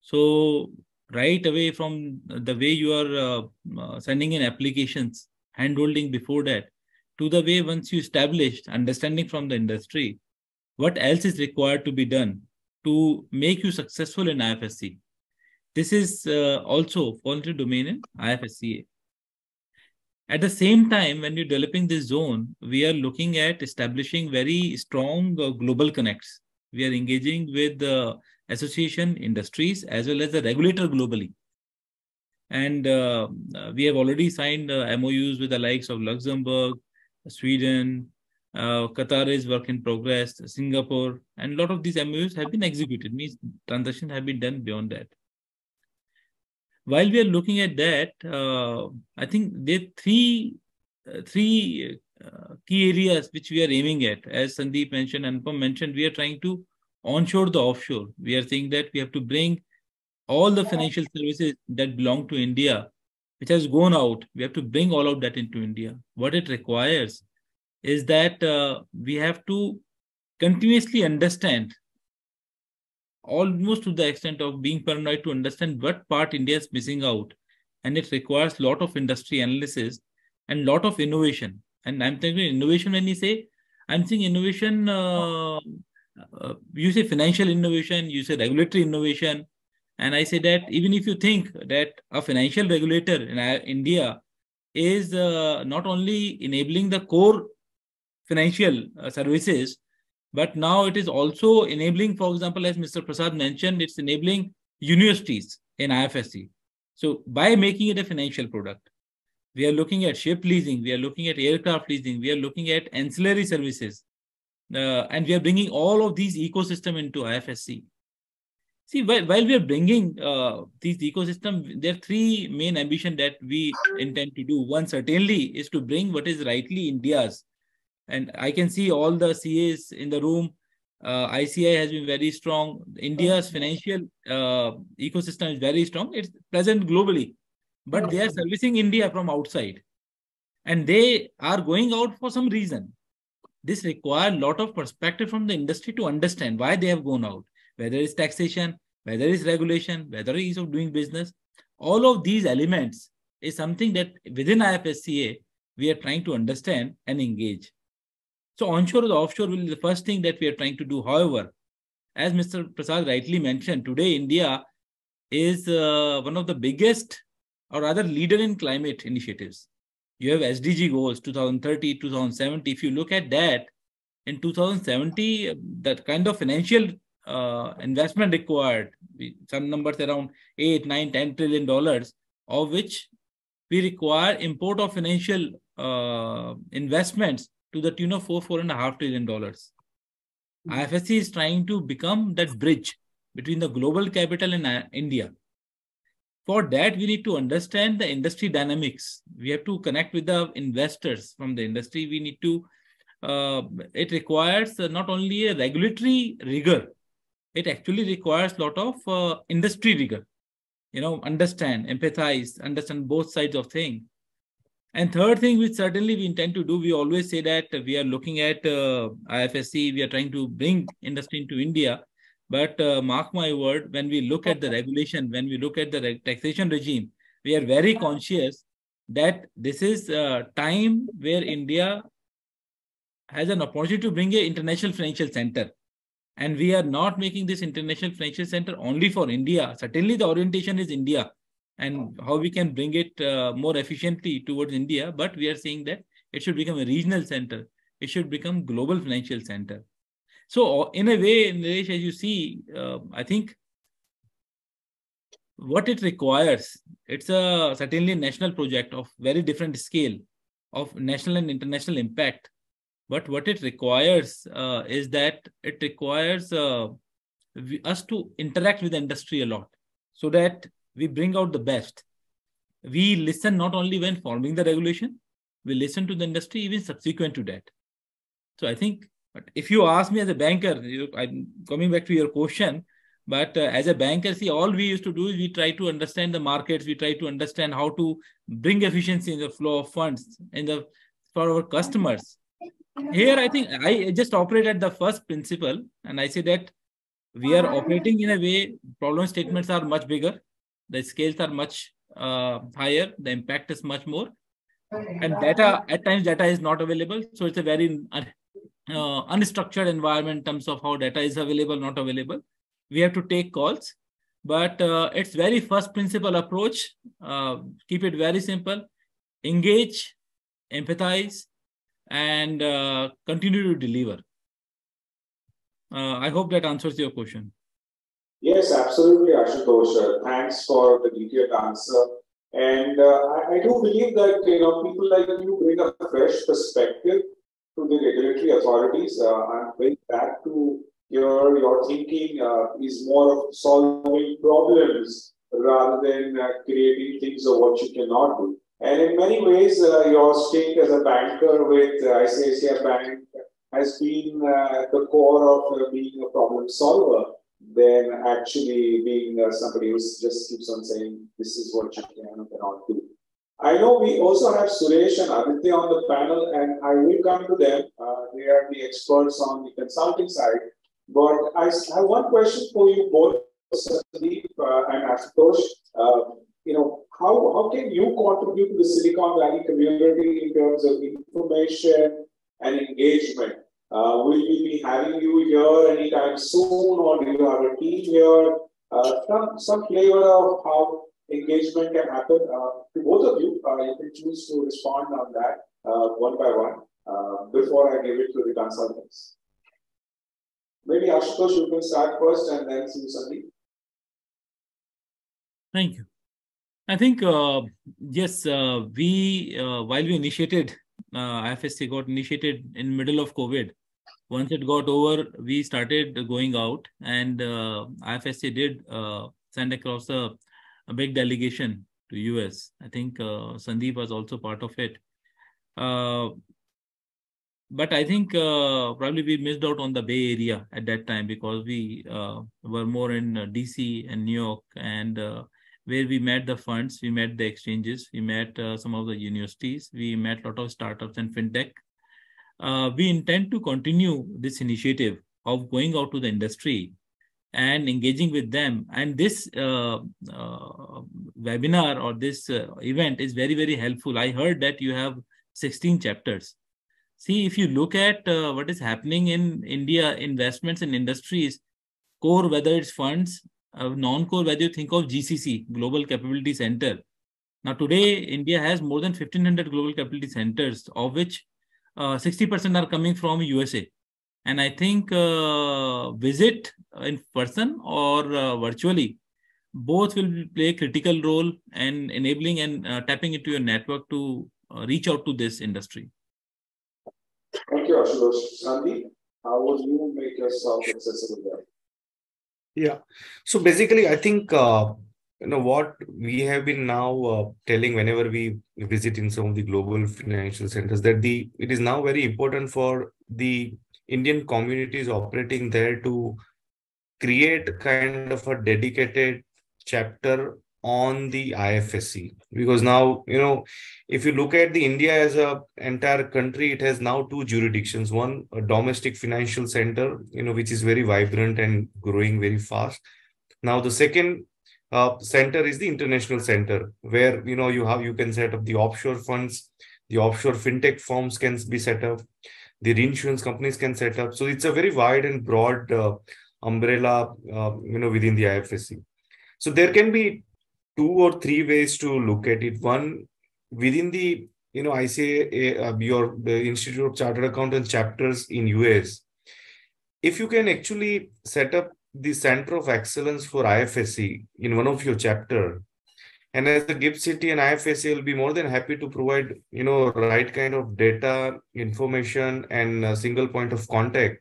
So right away from the way you are uh, sending in applications, handholding before that, to the way once you established understanding from the industry, what else is required to be done to make you successful in IFSC. This is uh, also voluntary domain in IFSCA. At the same time, when you're developing this zone, we are looking at establishing very strong uh, global connects. We are engaging with the association industries as well as the regulator globally. And uh, we have already signed uh, MOUs with the likes of Luxembourg, Sweden, uh, Qatar is work in progress, Singapore, and a lot of these MOUs have been executed, means transactions have been done beyond that. While we are looking at that, uh, I think there are three, uh, three uh, key areas which we are aiming at. As Sandip mentioned and Pam mentioned, we are trying to onshore the offshore. We are saying that we have to bring all the financial services that belong to India which has gone out. We have to bring all of that into India. What it requires is that uh, we have to continuously understand, almost to the extent of being paranoid, to understand what part India is missing out. And it requires a lot of industry analysis and lot of innovation. And I'm thinking innovation when you say, I'm saying innovation, uh, uh, you say financial innovation, you say regulatory innovation, and I say that even if you think that a financial regulator in India is uh, not only enabling the core financial uh, services, but now it is also enabling, for example, as Mr. Prasad mentioned, it's enabling universities in IFSC. So by making it a financial product, we are looking at ship leasing, we are looking at aircraft leasing, we are looking at ancillary services, uh, and we are bringing all of these ecosystem into IFSC. See, while, while we are bringing uh, these ecosystem, there are three main ambition that we intend to do. One certainly is to bring what is rightly India's. And I can see all the CAs in the room. Uh, ICAI has been very strong. India's financial uh, ecosystem is very strong. It's present globally, but they are servicing India from outside. And they are going out for some reason. This requires a lot of perspective from the industry to understand why they have gone out whether it's taxation, whether it's regulation, whether it's of doing business, all of these elements is something that within IFSCA, we are trying to understand and engage. So onshore or offshore will be the first thing that we are trying to do. However, as Mr. Prasad rightly mentioned, today India is uh, one of the biggest or rather leader in climate initiatives. You have SDG goals 2030, 2070. If you look at that, in 2070, that kind of financial uh, investment required, some numbers around 8, 9, 10 trillion dollars, of which we require import of financial uh, investments to the tune of four, four and a half trillion dollars. Mm-hmm. IFSC is trying to become that bridge between the global capital and uh, India. For that, we need to understand the industry dynamics. We have to connect with the investors from the industry. We need to, uh, it requires not only a regulatory rigor, it actually requires a lot of uh, industry rigor you know understand empathize understand both sides of thing and third thing which certainly we intend to do we always say that we are looking at uh, ifsc we are trying to bring industry into india But uh, mark my word, when we look at the regulation, when we look at the taxation regime, we are very conscious that this is a time where India has an opportunity to bring an international financial center. And we are not making this international financial center only for India. Certainly, the orientation is India and how we can bring it uh, more efficiently towards India. But we are saying that it should become a regional center. It should become global financial center. So, uh, in a way, Nilesh, as you see, uh, I think what it requires, it's a certainly national project of very different scale, of national and international impact. But what it requires uh, is that it requires uh, we, us to interact with industry a lot, so that we bring out the best. We listen not only when forming the regulation, we listen to the industry even subsequent to that. So I think, but if you ask me as a banker, you, I'm coming back to your question, but uh, as a banker, see, all we used to do is we try to understand the markets, we try to understand how to bring efficiency in the flow of funds in the for our customers. Here, I think I just operate at the first principle, and I say that we are operating in a way problem statements are much bigger, the scales are much uh, higher, the impact is much more, and data at times data is not available, so it's a very uh, unstructured environment in terms of how data is available, not available. We have to take calls but uh, it's very first principle approach. Uh, keep it very simple. Engage empathize and uh, continue to deliver. Uh, i hope that answers your question yes absolutely ashutosh. Thanks for the detailed answer. And uh, I, I do believe that you know people like you bring a fresh perspective to the regulatory authorities. Uh, i'm very glad to your, your thinking uh, is more of solving problems rather than uh, creating things of what you cannot do. And in many ways, uh, your stint as a banker with ICICI Bank has been uh, the core of uh, being a problem solver than actually being uh, somebody who just keeps on saying, this is what you can and cannot do. I know we also have Suresh and Aditya on the panel, and I will come to them. they are the experts on the consulting side. But I have one question for you both, Sandip uh, and Ashutosh. Uh, you know, how, how can you contribute to the Silicon Valley community in terms of information and engagement? Uh, will we be having you here anytime soon, or do you have a team here? Uh, some, some flavor of how engagement can happen uh, to both of you. Uh, you can choose to respond on that one by one before I give it to the consultants. Maybe Ashutosh, you can start first and then Sandip. Thank you. I think, uh, yes, uh, we, uh, while we initiated, uh, IFSC got initiated in middle of COVID. Once it got over, we started going out and uh, IFSC did uh, send across a, a, big delegation to US. I think uh, Sandip was also part of it. Uh, but I think uh, probably we missed out on the Bay Area at that time because we uh, were more in DC and New York, and where we met the funds, we met the exchanges, we met uh, some of the universities, we met a lot of startups and fintech. Uh, we intend to continue this initiative of going out to the industry and engaging with them. And this webinar or this event is very, very helpful. I heard that you have 16 chapters See, if you look at uh, what is happening in India, investments in industries, core, whether it's funds, uh, non-core, whether you think of GCC, Global Capability Center. Now, today, India has more than 1,500 global capability centers, of which 60% uh, are coming from USA. And I think uh, visit in person or uh, virtually, both will play a critical role in enabling and uh, tapping into your network to reach out to this industry. Thank you, Ashutosh. Sandip, how would you make yourself accessible there? Yeah. So basically, I think uh, you know what we have been now uh, telling whenever we visit in some of the global financial centers that the it is now very important for the Indian communities operating there to create kind of a dedicated chapter on the IFSC because now you know if you look at the India as a entire country, it has now two jurisdictions. One, a domestic financial center, you know, which is very vibrant and growing very fast. Now the second uh, center is the international center, where you know you have you can set up the offshore funds, the offshore fintech firms can be set up, the reinsurance companies can set up. So it's a very wide and broad uh, umbrella, uh, you know, within the IFSC. So there can be two or three ways to look at it. One, within the, you know, ICA, uh, your the Institute of Chartered Accountants chapters in US, if you can actually set up the center of excellence for IFSC in one of your chapter, and as a GIFT City and IFSC will be more than happy to provide, you know, right kind of data, information, and a single point of contact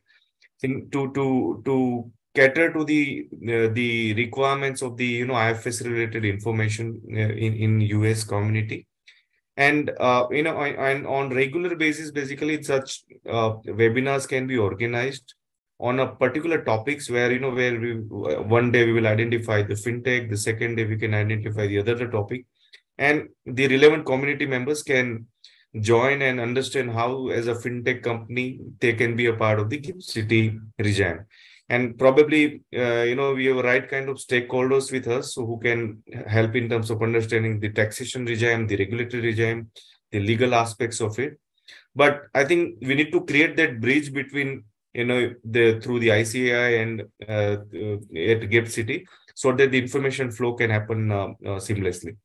to to to cater to the uh, the requirements of the you know IFS related information uh, in in US community, and uh, you know on, on regular basis, basically such uh, webinars can be organized on a particular topics where you know where we one day we will identify the fintech, the second day we can identify the other topic, and the relevant community members can join and understand how as a fintech company they can be a part of the gift city regime and probably uh, you know we have right kind of stakeholders with us who can help in terms of understanding the taxation regime the regulatory regime the legal aspects of it. But i think we need to create that bridge between you know the through the icai and uh, uh, at gift city so that the information flow can happen uh, uh, seamlessly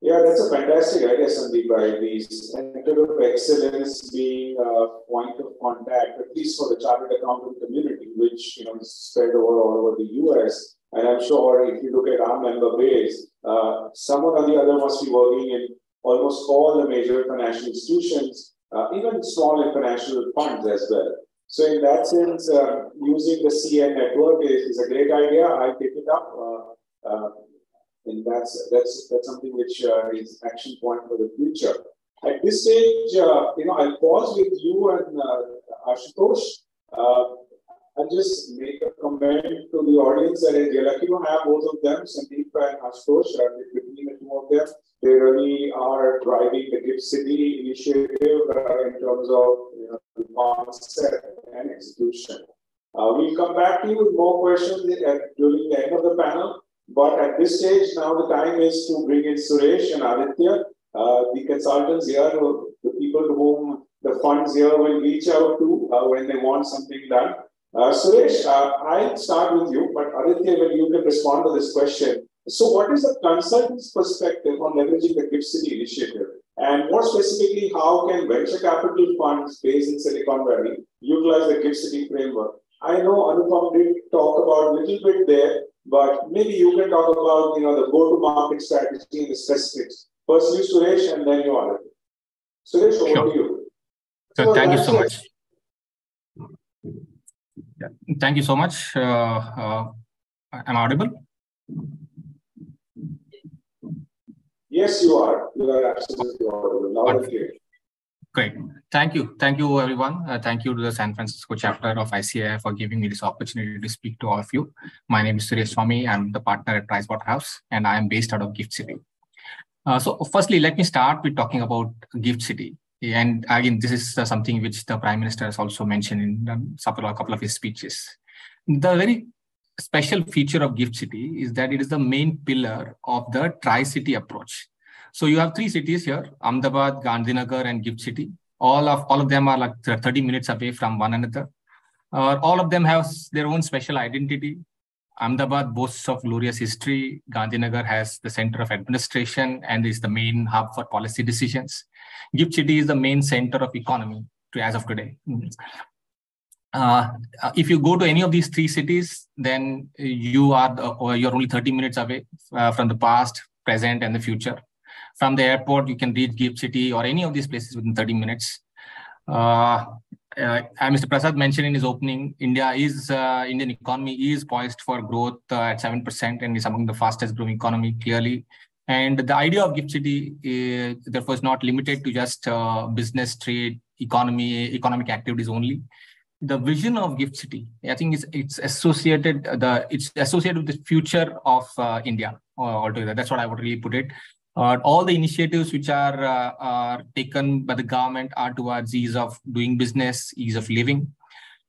yeah, that's a fantastic idea, Sandip, by the Center of Excellence being a point of contact, at least for the chartered accountant community, which you know is spread over all over the US. And I'm sure if you look at our member base, uh, someone or the other must be working in almost all the major financial institutions, uh, even small financial funds as well. So in that sense, uh, using the CN network is, is, a great idea. I pick it up. And that's that's that's something which uh, is action point for the future. At this stage, uh, you know, I'll pause with you and uh, Ashutosh. Uh, I'll just make a comment to the audience that you're lucky to have both of them, Sandip and Ashutosh, uh, between the two of them. They really are driving the Gift City initiative uh, in terms of you know, the concept and execution. Uh, we'll come back to you with more questions at, during the end of the panel. But at this stage, now the time is to bring in Suresh and Aditya, uh, the consultants here, the people to whom the funds here will reach out to uh, when they want something done. Uh, Suresh, uh, I'll start with you, but Aditya, when you can respond to this question. So, what is the consultant's perspective on leveraging the Gift City initiative? And more specifically, how can venture capital funds based in Silicon Valley utilize the Gift City framework? I know Anupam did talk about a little bit there, but maybe you can talk about you know the go-to-market strategy and the specifics. First you, Suresh, and then you, are. Suresh, over sure. to you. So, so thank you so much. Yeah. Thank you so much. Uh, uh, am I audible? Yes, you are. You are absolutely audible. Loud and clear. Great. Thank you. Thank you, everyone. Uh, thank you to the San Francisco chapter of ICAI for giving me this opportunity to speak to all of you. My name is Suresh Swamy. I'm the partner at Pricewaterhouse, and I am based out of Gift City. Uh, so, firstly, let me start with talking about Gift City. And again, this is uh, something which the Prime Minister has also mentioned in um, a couple of his speeches. The very special feature of Gift City is that it is the main pillar of the Tri City approach. So you have three cities here, Ahmedabad, Gandhinagar, and Gift City. All of all of them are like 30 minutes away from one another. Uh, all of them have their own special identity. Ahmedabad boasts of glorious history. Gandhinagar has the center of administration and is the main hub for policy decisions. Gift City is the main center of economy to as of today. Uh, if you go to any of these three cities, then you are the, you're only 30 minutes away uh, from the past, present, and the future. From the airport, you can reach Gift City or any of these places within 30 minutes. Uh, uh, Mr. Prasad mentioned in his opening, India is uh, Indian economy is poised for growth uh, at seven percent and is among the fastest growing economy clearly. And the idea of Gift City, is, therefore, is not limited to just uh, business, trade, economy, economic activities only. The vision of Gift City, I think, is it's associated the it's associated with the future of uh, India altogether. That's what I would really put it. Uh, all the initiatives which are, uh, are taken by the government are towards ease of doing business, ease of living.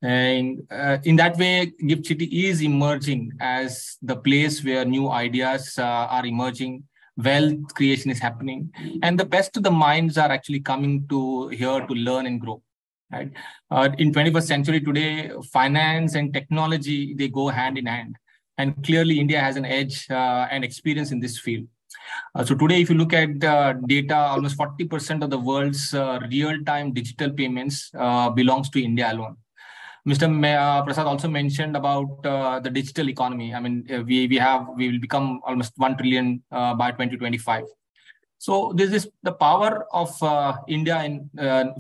And uh, in that way, Gift City is emerging as the place where new ideas uh, are emerging, wealth creation is happening, and the best of the minds are actually coming to here to learn and grow. Right? Uh, in 21st century today, finance and technology they go hand in hand, and clearly India has an edge uh, and experience in this field. Uh, so today, if you look at uh, data, almost 40% of the world's uh, real-time digital payments uh, belongs to India alone. Mr. Uh, Prasad also mentioned about uh, the digital economy. I mean, we we have we will become almost one trillion by 2025. So this is the power of India in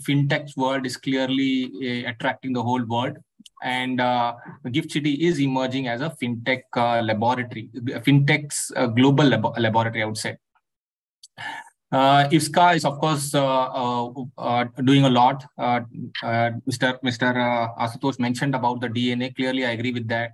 fintech world is clearly attracting the whole world and uh, Gift City is emerging as a fintech uh, laboratory, fintech's uh, global lab- laboratory, I would say. Uh, is, of course, uh, uh, uh doing a lot. Mr. Mr. Ashutosh mentioned about the DNA. Clearly, I agree with that.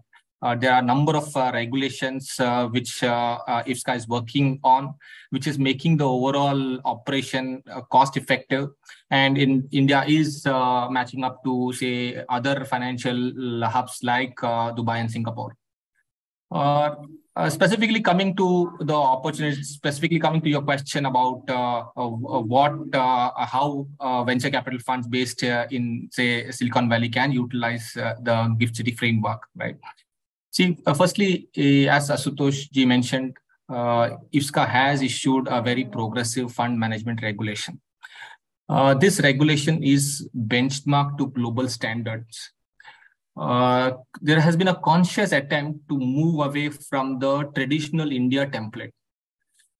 There are a number of regulations which IFSCA is working on, which is making the overall operation cost effective and in India is uh, matching up to say other financial hubs like uh, Dubai and Singapore. Uh, uh specifically coming to the opportunity, specifically coming to your question about uh, uh, what, how venture capital funds based in say Silicon Valley can utilize the Gift City framework, right? See, firstly, as Ashutosh ji mentioned, uh, IFSCA has issued a very progressive fund management regulation. Uh, this regulation is benchmarked to global standards. Uh, there has been a conscious attempt to move away from the traditional India template.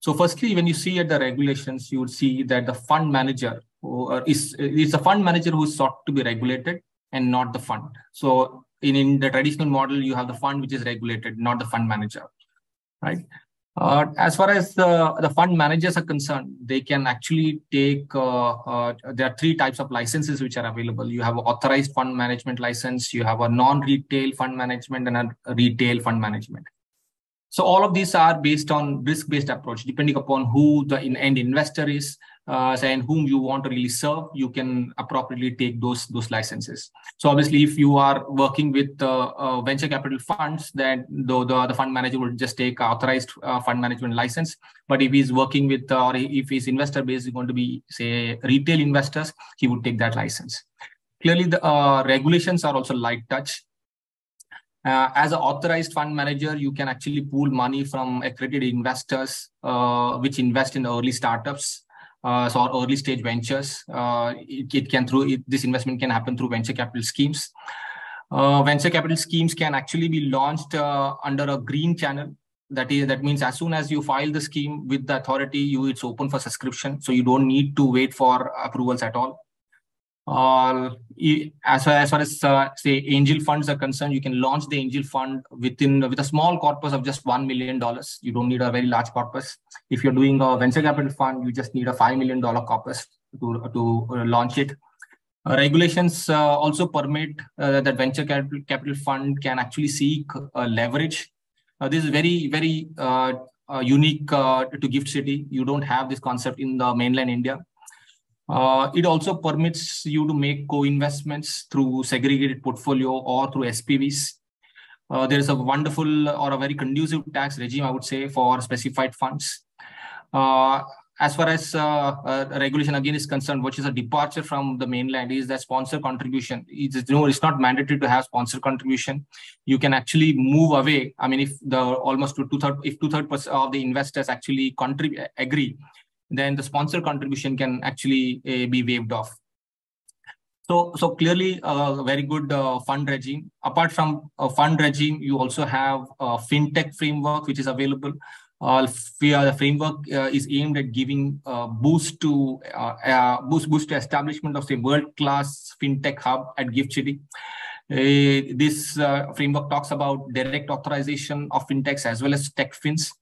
So firstly, when you see at the regulations, you would see that the fund manager uh, is, is a fund manager who is sought to be regulated and not the fund. So in, in the traditional model, you have the fund which is regulated, not the fund manager, right? Uh, as far as the, the fund managers are concerned, they can actually take, uh, uh, there are three types of licenses which are available. You have authorized fund management license, you have a non-retail fund management and a retail fund management. So all of these are based on risk-based approach, depending upon who the in end investor is, uh, and whom you want to really serve, you can appropriately take those those licenses. So obviously, if you are working with uh, uh, venture capital funds, then the, the, the fund manager will just take authorized uh, fund management license. But if he's working with uh, or if his investor base is going to be say retail investors, he would take that license. Clearly, the uh, regulations are also light touch. Uh, as an authorized fund manager, you can actually pool money from accredited investors uh, which invest in early startups uh, so our early stage ventures. Uh, it, it, can through it, this investment can happen through venture capital schemes. Uh, venture capital schemes can actually be launched uh, under a green channel. That is that means as soon as you file the scheme with the authority, you it's open for subscription, so you don't need to wait for approvals at all. Uh, as far as, far as uh, say angel funds are concerned, you can launch the angel fund within with a small corpus of just one million dollars. You don't need a very large corpus. If you're doing a venture capital fund, you just need a five million dollar corpus to to uh, launch it. Uh, regulations uh, also permit uh, that venture capital, capital fund can actually seek leverage. this is very very unique to Gift City. You don't have this concept in the mainland India. Uh, it also permits you to make co-investments through segregated portfolio or through SPVs. Uh, there is a wonderful or a very conducive tax regime, I would say, for specified funds. Uh, as far as uh, uh, regulation again is concerned, which is a departure from the mainland, is that sponsor contribution. It's, know, it's not mandatory to have sponsor contribution. You can actually move away. I mean, if the almost two third, if two third of the investors actually contribute, agree, then the sponsor contribution can actually uh, be waived off. So, so clearly a very good uh, fund regime. Apart from a fund regime, you also have a fintech framework which is available. Uh, the framework uh, is aimed at giving uh, boost to uh, uh, boost boost to establishment of a world-class fintech hub at Gift City. This uh, framework talks about direct authorization of fintechs as well as tech fins.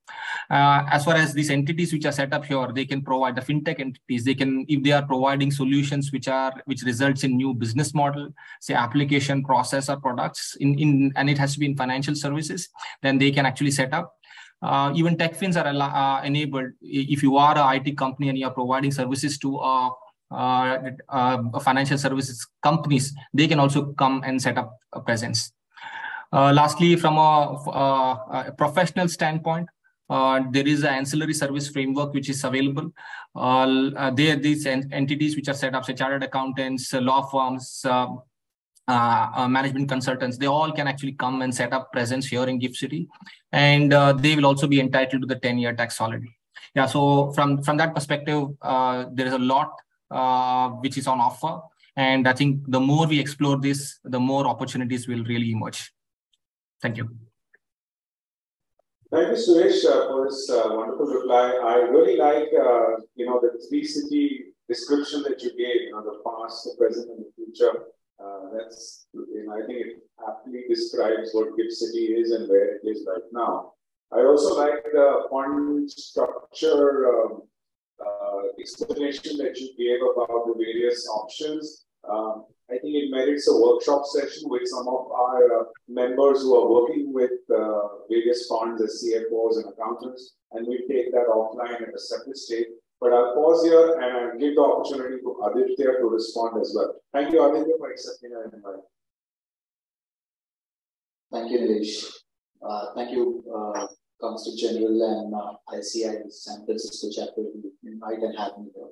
Uh, as far as these entities which are set up here, they can provide the fintech entities. They can, if they are providing solutions which are which results in new business model, say application, process, or products, in in and it has to be in financial services, then they can actually set up. Uh, even TechFins are uh, enabled. If you are an IT company and you are providing services to uh, financial services companies, they can also come and set up a presence. lastly, from a, a professional standpoint, uh, there is an ancillary service framework which is available. Uh, uh, there, these en entities which are set up, say chartered accountants, law firms, uh, uh, management consultants, they all can actually come and set up presence here in Gift City, and uh, they will also be entitled to the 10-year tax holiday. Yeah, so from from that perspective, there is a lot which is on offer, and I think the more we explore this, the more opportunities will really emerge. Thank you. Thank you, Suresh, uh, for this uh, wonderful reply. I really like, uh, you know, the three city description that you gave, you know, the past, the present, and the future. Uh, that's, you know, I think it aptly describes what Gift City is and where it is right now. I also like the fund structure um, uh, explanation that you gave about the various options. Um, I think it merits a workshop session with some of our uh, members who are working with uh, various funds as CFOs and accountants, and we'll take that offline at a separate stage. But I'll pause here and I'll give the opportunity to Aditya to respond as well. Thank you, Aditya, for accepting our invite. Thank you, Nilesh. Uh, thank you, uh, Consul General and uh, ICAI San Francisco chapter, invite and have me there.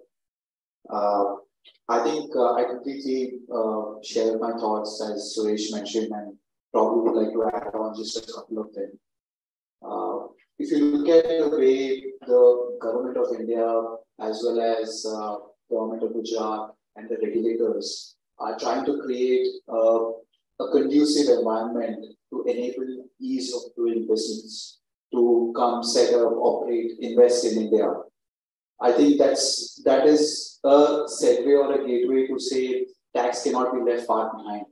Uh, I think uh, I completely uh, share my thoughts as Suresh mentioned, and probably would like to add on just a couple of them. Uh, if you look at the way the government of India, as well as uh, government of Gujarat and the regulators are trying to create a conducive environment to enable ease of doing business, to come set up, operate, invest in India. I think that's that is a segue or a gateway to say tax cannot be left far behind.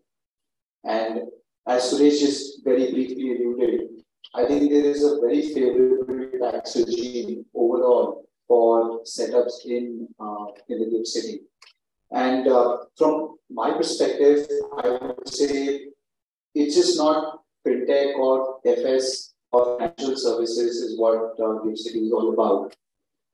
And as Suresh just very briefly alluded, I think there is a very favorable tax regime overall for setups in uh, in the City. And uh, from my perspective, I would say it's just not fintech or FS or financial services is what uh, Gift City is all about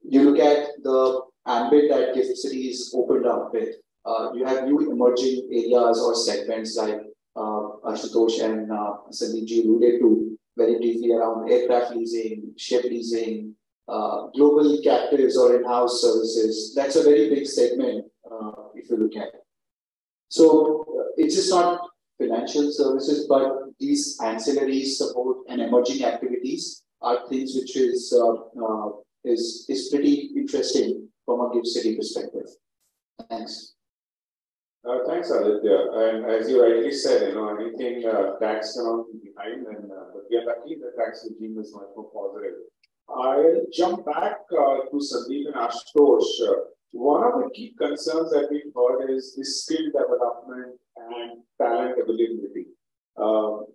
you look at the ambit that Gift City is opened up with, uh, you have new emerging areas or segments like uh, Ashutosh and uh, Sandip alluded to very briefly around aircraft leasing, ship leasing, uh, global captives or in-house services. That's a very big segment uh, if you look at it. So uh, it's just not financial services, but these ancillary support and emerging activities are things which is uh, uh, is, is pretty interesting from a Gift City perspective. Thanks. Uh, thanks, Aditya. And as you rightly said, you know, anything uh, tax cannot be behind, and uh, but we are lucky the tax regime is much more positive. I'll jump back uh, to Sandip and Ashutosh. Uh, one of the key concerns that we've heard is, is skill development and talent availability. Um,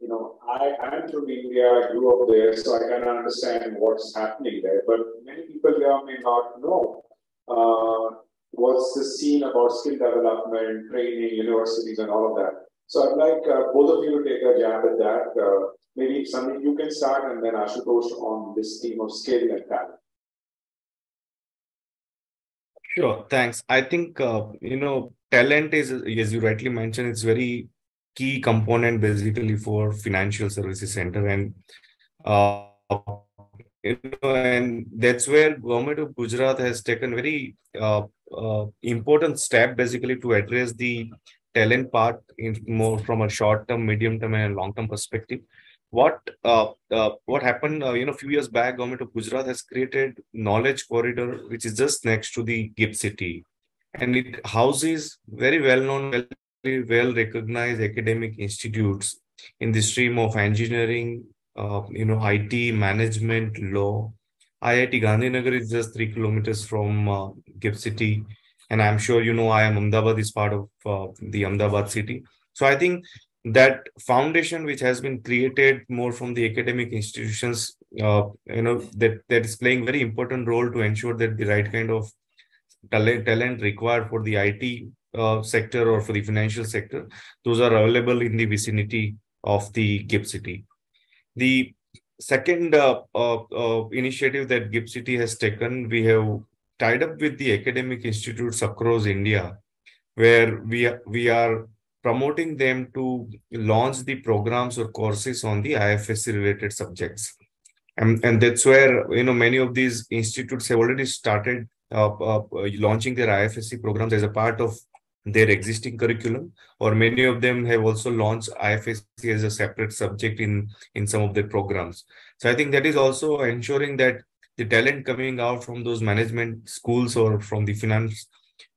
you know, I am from India, I grew up there, so I can understand what's happening there. But many people here may not know uh, what's the scene about skill development, training, universities, and all of that. So I'd like uh, both of you to take a jab at that. Uh, maybe something you can start, and then Ashutosh on this theme of skill and talent. Sure, thanks. I think uh, you know talent is, as you rightly mentioned, it's very key component basically for financial services center and uh, you know, and that's where government of Gujarat has taken very uh, uh, important step basically to address the talent part in more from a short term, medium term, and long term perspective. What uh, uh, what happened? Uh, you know, a few years back, government of Gujarat has created knowledge corridor, which is just next to the GIFT City, and it houses very well known, well well recognized academic institutes in the stream of engineering, uh, you know, IT, management, law. IIT Gandhinagar is just three kilometers from uh, City. And I'm sure you know I am Ahmedabad is part of uh, the Ahmedabad city. So I think that foundation which has been created more from the academic institutions, uh, you know, that, that is playing very important role to ensure that the right kind of talent, talent required for the IT uh, sector or for the financial sector, those are available in the vicinity of the GIFT City. The second uh, uh, uh, initiative that GIFT City has taken, we have tied up with the academic institutes across India, where we are, we are promoting them to launch the programs or courses on the IFSC related subjects. And, and that's where you know many of these institutes have already started uh, uh, launching their IFSC programs as a part of their existing curriculum, or many of them have also launched IFSC as a separate subject in, in some of their programs. So I think that is also ensuring that the talent coming out from those management schools or from the finance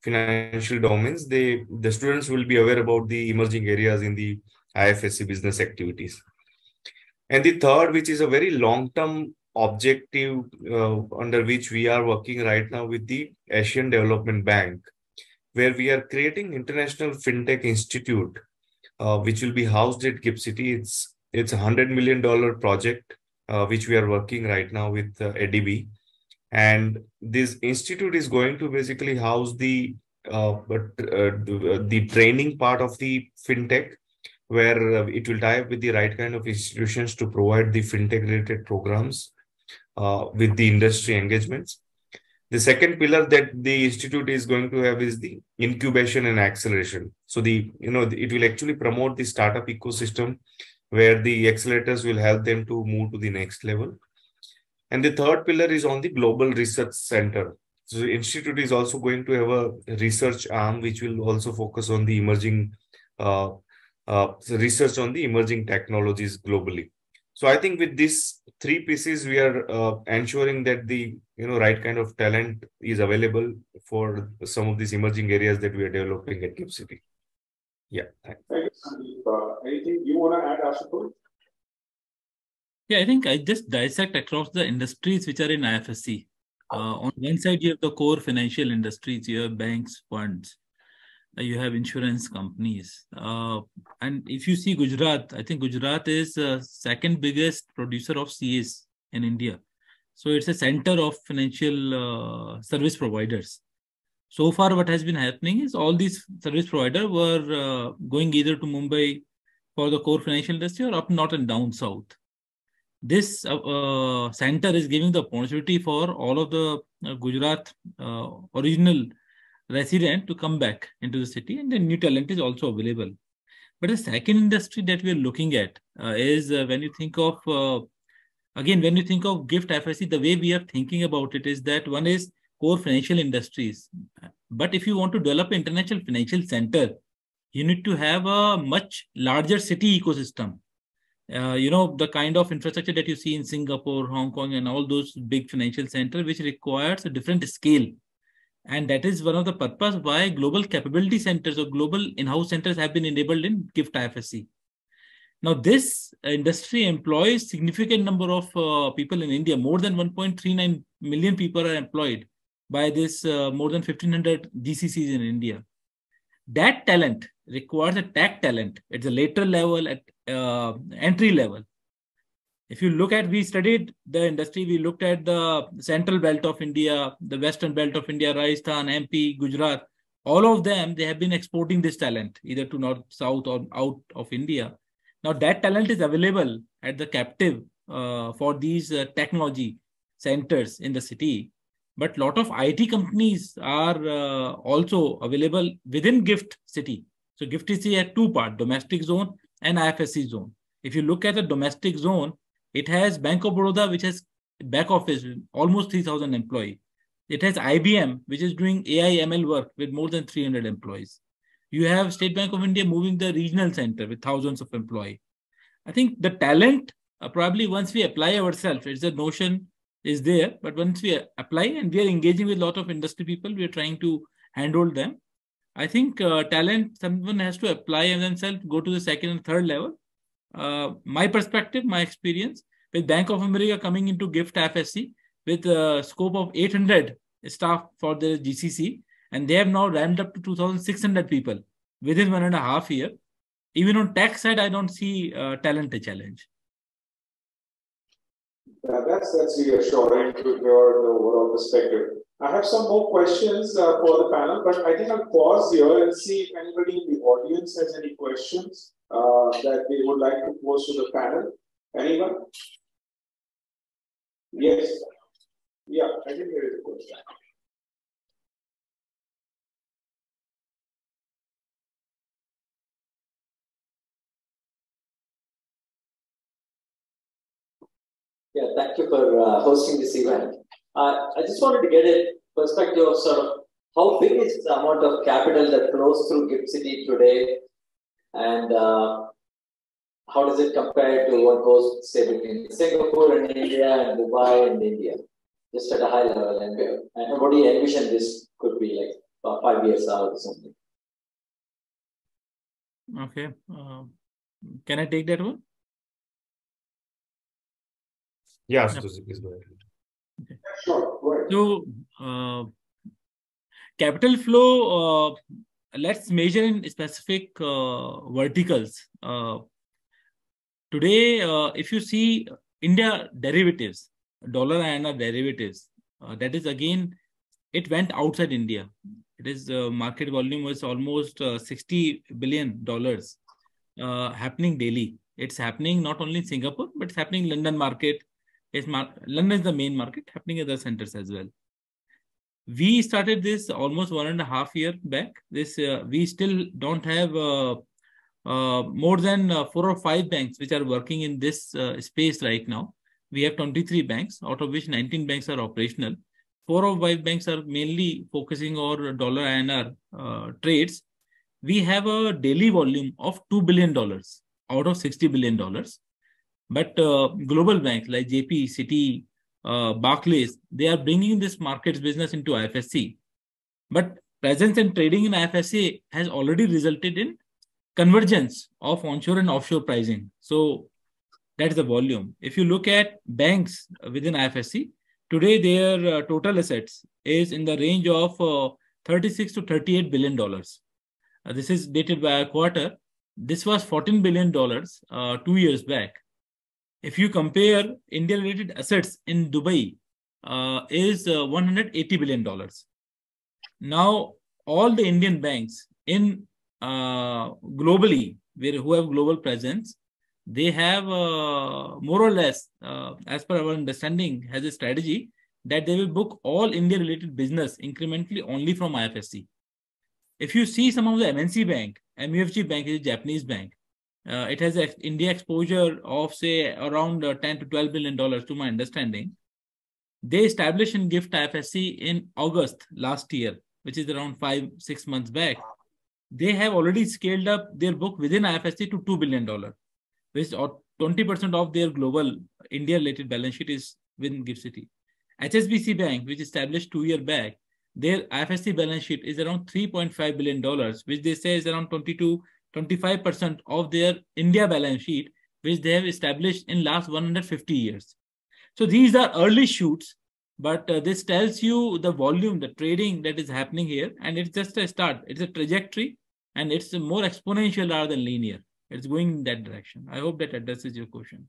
financial domains, they the students will be aware about the emerging areas in the IFSC business activities. And the third, which is a very long-term objective uh, under which we are working right now with the Asian Development Bank, where we are creating International FinTech Institute, uh, which will be housed at GIFT City. It's it's a hundred million dollar project uh, which we are working right now with uh, ADB, and this institute is going to basically house the uh, but uh, the, the, training part of the fintech where uh, it will tie up with the right kind of institutions to provide the fintech related programs uh, with the industry engagements the second pillar that the institute is going to have is the incubation and acceleration. So the you know it will actually promote the startup ecosystem where the accelerators will help them to move to the next level. And the third pillar is on the global research center. So the institute is also going to have a research arm which will also focus on the emerging uh, uh, research on the emerging technologies globally. So I think with these three pieces, we are uh, ensuring that the you know right kind of talent is available for some of these emerging areas that we are developing at GIFT City. Yeah. Thanks. Uh, anything you want to add, Ashutosh? Yeah, I think I just dissect across the industries which are in IFSC. Uh, on one side, you have the core financial industries, you have banks, funds, you have insurance companies. Uh, and if you see Gujarat, I think Gujarat is the second biggest producer of CAs in India. So it's a center of financial uh, service providers. So far, what has been happening is all these service providers were uh, going either to Mumbai for the core financial industry or up north and down south. This uh, uh center is giving the opportunity for all of the Gujarat original resident to come back into the city and then new talent is also available. But the second industry that we are looking at uh, is uh, when you think of, uh, again, when you think of GIFT FSC, the way we are thinking about it is that one is core financial industries. But if you want to develop international financial center, you need to have a much larger city ecosystem. Uh, you know, the kind of infrastructure that you see in Singapore, Hong Kong, and all those big financial centers, which requires a different scale and that is one of the purpose why global capability centers or global in-house centers have been enabled in GIFT IFSC. Now, this industry employs significant number of uh, people in India. More than 1.39 million people are employed by this uh, more than 1500 GCCs in India. That talent requires a tech talent at the later level, at uh, entry level, if you look at, we studied the industry, we looked at the central belt of India, the western belt of India, Rajasthan, MP, Gujarat, all of them, they have been exporting this talent either to north, south, or out of India. Now, that talent is available at the captive uh, for these uh, technology centers in the city. But lot of IT companies are uh, also available within GIFT City. So, GIFT City has two part domestic zone and IFSC zone. If you look at the domestic zone, it has Bank of Baroda, which has back office, almost 3,000 employees. It has IBM, which is doing AI ML work with more than 300 employees. You have State Bank of India moving the regional center with thousands of employees. I think the talent, uh, probably once we apply ourselves, it's a notion is there, but once we apply and we are engaging with a lot of industry people, we are trying to handhold them. I think uh, talent, someone has to apply themselves, go to the second and third level, uh, my perspective, my experience with Bank of America coming into GIFT FSC with a scope of 800 staff for the GCC, and they have now ramped up to 2,600 people within one and a half year. Even on tech side, I don't see uh, talent a challenge. Yeah, that's that's reassuring to hear the overall perspective. I have some more questions uh, for the panel, but I think I'll pause here and see if anybody in the audience has any questions uh, that we would like to pose to the panel. Anyone? Yes. Yeah, I think there is a question. Yeah, thank you for uh, hosting this event. Uh, I just wanted to get a perspective of sort of how big is the amount of capital that flows through GIFT City today, and uh, how does it compare to what goes, say, between Singapore and India and Dubai and India, just at a high level? And, and what do you envision this could be like about five years out or something? Okay. Uh, can I take that one? Yeah, please go ahead. Okay. So, uh, capital flow, uh, let's measure in specific uh, verticals. Uh, today, uh, if you see India derivatives, dollar and derivatives, that is again, it went outside India. It is market volume was almost 60 billion dollars happening daily. It's happening not only in Singapore, but it's happening in London market, is London is the main market, happening in other centers as well. We started this almost one and a half year back. This uh, we still don't have uh, uh, more than uh, four or five banks which are working in this uh, space right now. We have 23 banks, out of which 19 banks are operational. Four or five banks are mainly focusing on dollar INR uh, trades. We have a daily volume of $2 billion out of $60 billion but uh, global banks like JP, Citi, uh, Barclays, they are bringing this markets business into IFSC. But presence and trading in IFSC has already resulted in convergence of onshore and offshore pricing. So that's the volume. If you look at banks within IFSC, today their uh, total assets is in the range of uh, 36 to 38 billion dollars. Uh, this is dated by a quarter. This was 14 billion dollars uh, two years back if you compare India related assets in Dubai uh, is uh, 180 billion dollars. Now all the Indian banks in uh, globally where who have global presence, they have uh, more or less, uh, as per our understanding, has a strategy that they will book all India related business incrementally only from IFSC. If you see some of the MNC bank, MUFG bank is a Japanese bank, uh, it has an India exposure of say around uh, 10 to 12 billion dollars to my understanding. They established in GIFT IFSC in August last year, which is around five, six months back. They have already scaled up their book within IFSC to $2 billion, which or 20% of their global India related balance sheet is within GIFT City. HSBC Bank, which established two years back, their IFSC balance sheet is around $3.5 billion, which they say is around 22 25% of their India balance sheet, which they have established in last 150 years. So these are early shoots, but uh, this tells you the volume, the trading that is happening here, and it's just a start. It's a trajectory, and it's more exponential rather than linear. It's going in that direction. I hope that addresses your question.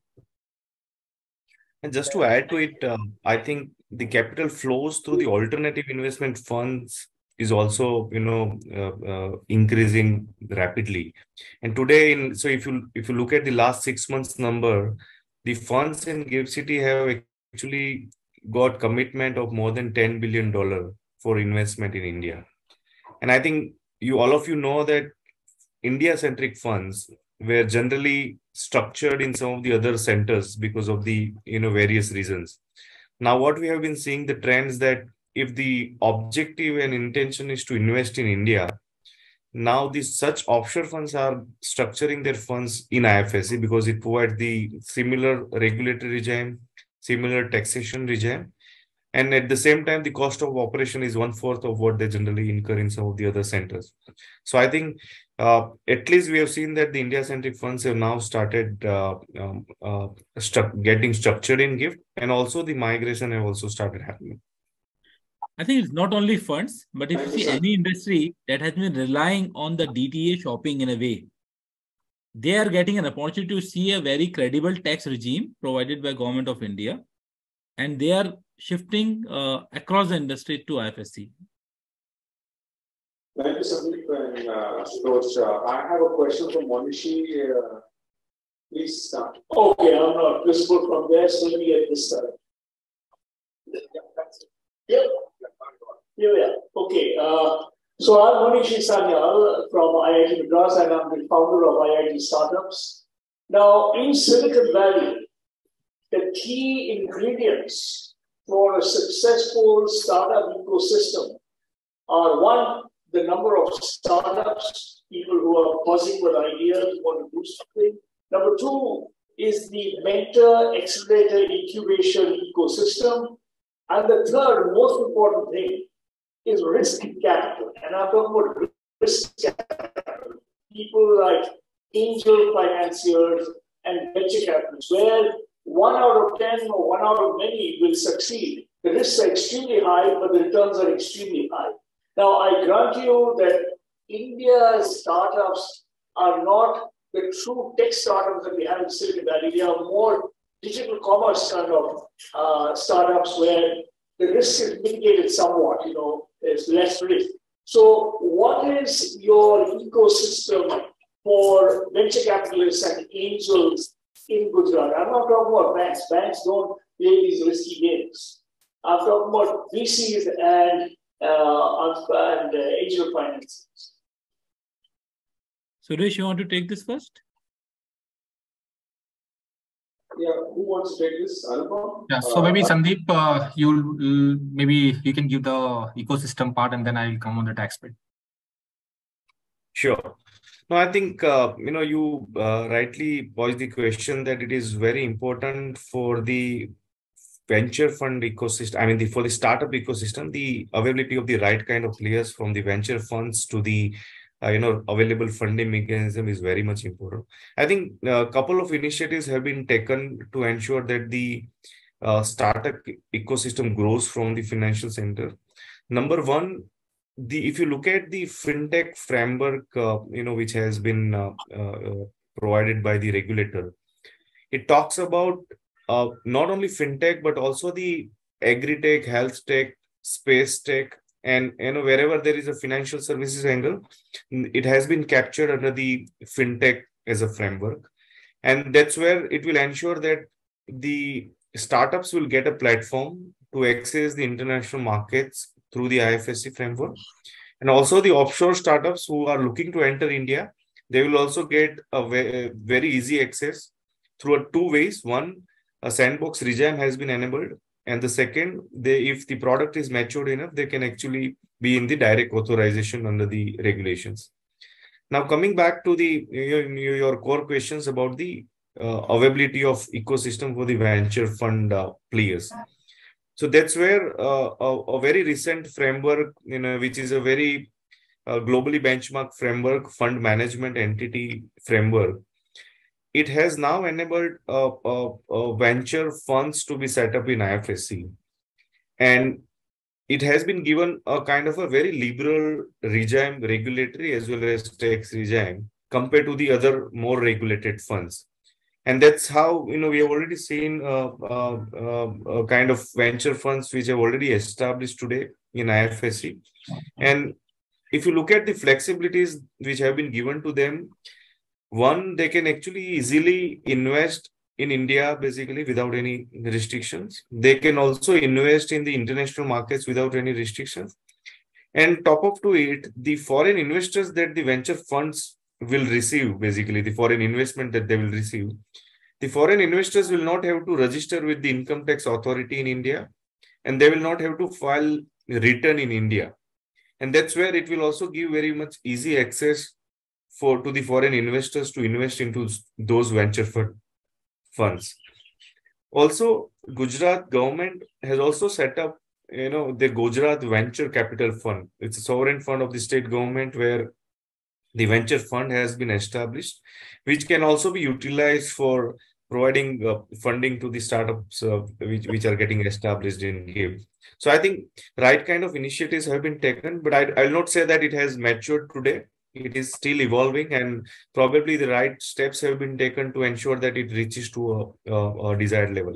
And just to add to it, um, I think the capital flows through the alternative investment funds is also you know uh, uh, increasing rapidly. And today in so if you if you look at the last 6 months number the funds in gift city have actually got commitment of more than 10 billion dollar for investment in india. And i think you all of you know that india centric funds were generally structured in some of the other centers because of the you know various reasons. Now what we have been seeing the trends that if the objective and intention is to invest in India, now these such offshore funds are structuring their funds in IFSC because it provides the similar regulatory regime, similar taxation regime, and at the same time the cost of operation is one fourth of what they generally incur in some of the other centers. So I think uh, at least we have seen that the India centric funds have now started uh, um, uh, getting structured in GIFT, and also the migration have also started happening. I think it's not only funds, but if you see any industry that has been relying on the DTA shopping in a way, they are getting an opportunity to see a very credible tax regime provided by government of India, and they are shifting uh, across the industry to IFSC. Thank you, Sandip and uh, Uh, I have a question from Monishi. Uh, please start. Okay, I'm not visible from there, so let me get this started. Yeah. Yeah. Okay. Uh, so I'm Manish Sanyal from IIT Madras and I'm the founder of IIT Startups. Now, in Silicon Valley, the key ingredients for a successful startup ecosystem are one, the number of startups, people who are buzzing with ideas, want to do something. Number two is the mentor, accelerator, incubation ecosystem. And the third, most important thing, is risk capital. And I'm talking about risk capital. People like angel financiers and venture capitalists, where one out of 10 or one out of many will succeed. The risks are extremely high, but the returns are extremely high. Now, I grant you that India's startups are not the true tech startups that we have in Silicon Valley. They are more digital commerce kind of uh, startups where the risk is mitigated somewhat, you know, there's less risk. So, what is your ecosystem for venture capitalists and angels in Gujarat? I'm not talking about banks. Banks don't play these risky games. I'm talking about VCs and uh, and uh, angel finance. Suresh, you want to take this first? Yeah, who wants to take this? Anupam? Yeah, so maybe uh, Sandip, uh, you'll maybe you can give the ecosystem part, and then I will come on the tax bit. Sure. No, I think uh, you know you uh, rightly posed the question that it is very important for the venture fund ecosystem. I mean, the, for the startup ecosystem, the availability of the right kind of players from the venture funds to the uh, you know available funding mechanism is very much important. I think a couple of initiatives have been taken to ensure that the uh, startup ecosystem grows from the financial center. Number one the if you look at the fintech framework uh, you know which has been uh, uh, provided by the regulator it talks about uh, not only fintech but also the agri-tech health tech space tech and you know wherever there is a financial services angle it has been captured under the fintech as a framework. And that's where it will ensure that the startups will get a platform to access the international markets through the ifsc framework. And also the offshore startups who are looking to enter india they will also get a very easy access through two ways. One a sandbox regime has been enabled and the second they if the product is matured enough they can actually be in the direct authorization under the regulations. Now coming back to the your, your core questions about the uh, availability of ecosystem for the venture fund uh, players. So that's where uh, a, a, very recent framework you know which is a very uh, globally benchmark framework fund management entity framework it has now enabled uh, uh, uh, venture funds to be set up in IFSC. And it has been given a kind of a very liberal regime, regulatory as well as tax regime compared to the other more regulated funds. And that's how, you know, we have already seen uh, uh, uh, kind of venture funds which have already established today in IFSC. And if you look at the flexibilities which have been given to them, one they can actually easily invest in india basically without any restrictions. They can also invest in the international markets without any restrictions. And top up to it the foreign investors that the venture funds will receive basically the foreign investment that they will receive the foreign investors will not have to register with the income tax authority in india and they will not have to file return in india. And that's where it will also give very much easy access for to the foreign investors to invest into those venture fund, funds. Also, Gujarat government has also set up, you know, the Gujarat Venture Capital Fund. It's a sovereign fund of the state government where the venture fund has been established, which can also be utilized for providing uh, funding to the startups uh, which, which are getting established in GIFT. So I think right kind of initiatives have been taken, but I, I'll not say that it has matured today it is still evolving and probably the right steps have been taken to ensure that it reaches to a, a, a desired level.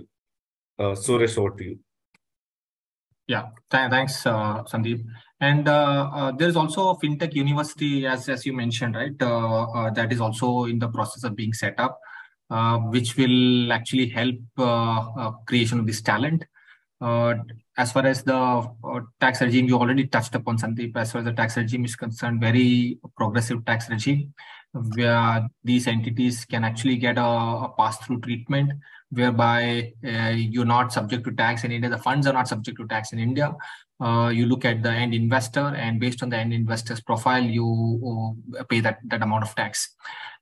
Uh, Suresh, over to you. Yeah, th thanks, uh, Sandip. And uh, uh, there is also a fintech university, as as you mentioned, right? Uh, uh, that is also in the process of being set up, uh, which will actually help creation of this talent. Uh, as far as the uh, tax regime, you already touched upon Sandip. As far as the tax regime is concerned, very progressive tax regime, where these entities can actually get a, a pass-through treatment, whereby uh, you're not subject to tax in India. The funds are not subject to tax in India. Uh, you look at the end investor, and based on the end investor's profile, you uh, pay that that amount of tax.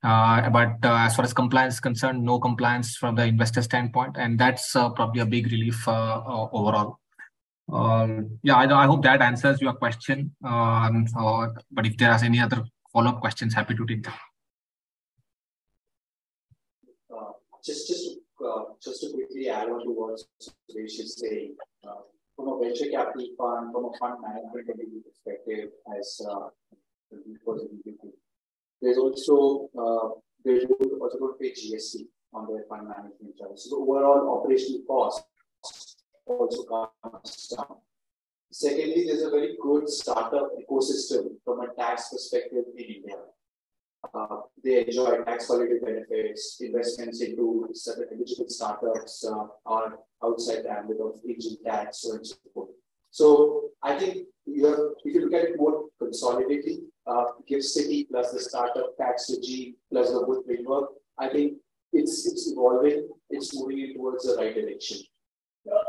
Uh, but uh, as far as compliance is concerned, no compliance from the investor standpoint, and that's uh, probably a big relief overall. Um, yeah, I, I, hope that answers your question. Um, but if there are any other follow-up questions, happy to take them. just, just, to, just to quickly add on to what Suresh is saying, from a venture capital fund, from a fund management perspective, as uh, there's also uh, they also don't pay on their fund management charges. So the overall operational cost also comes down. Secondly, there's a very good startup ecosystem from a tax perspective in India. Uh, they enjoy tax holiday benefits, investments into certain eligible startups uh, are outside the ambit of angel tax, so and so forth. So I think you have, if you look at it more consolidating, uh, City plus the startup tax regime plus the good framework, I think it's it's evolving, it's moving in towards the right direction.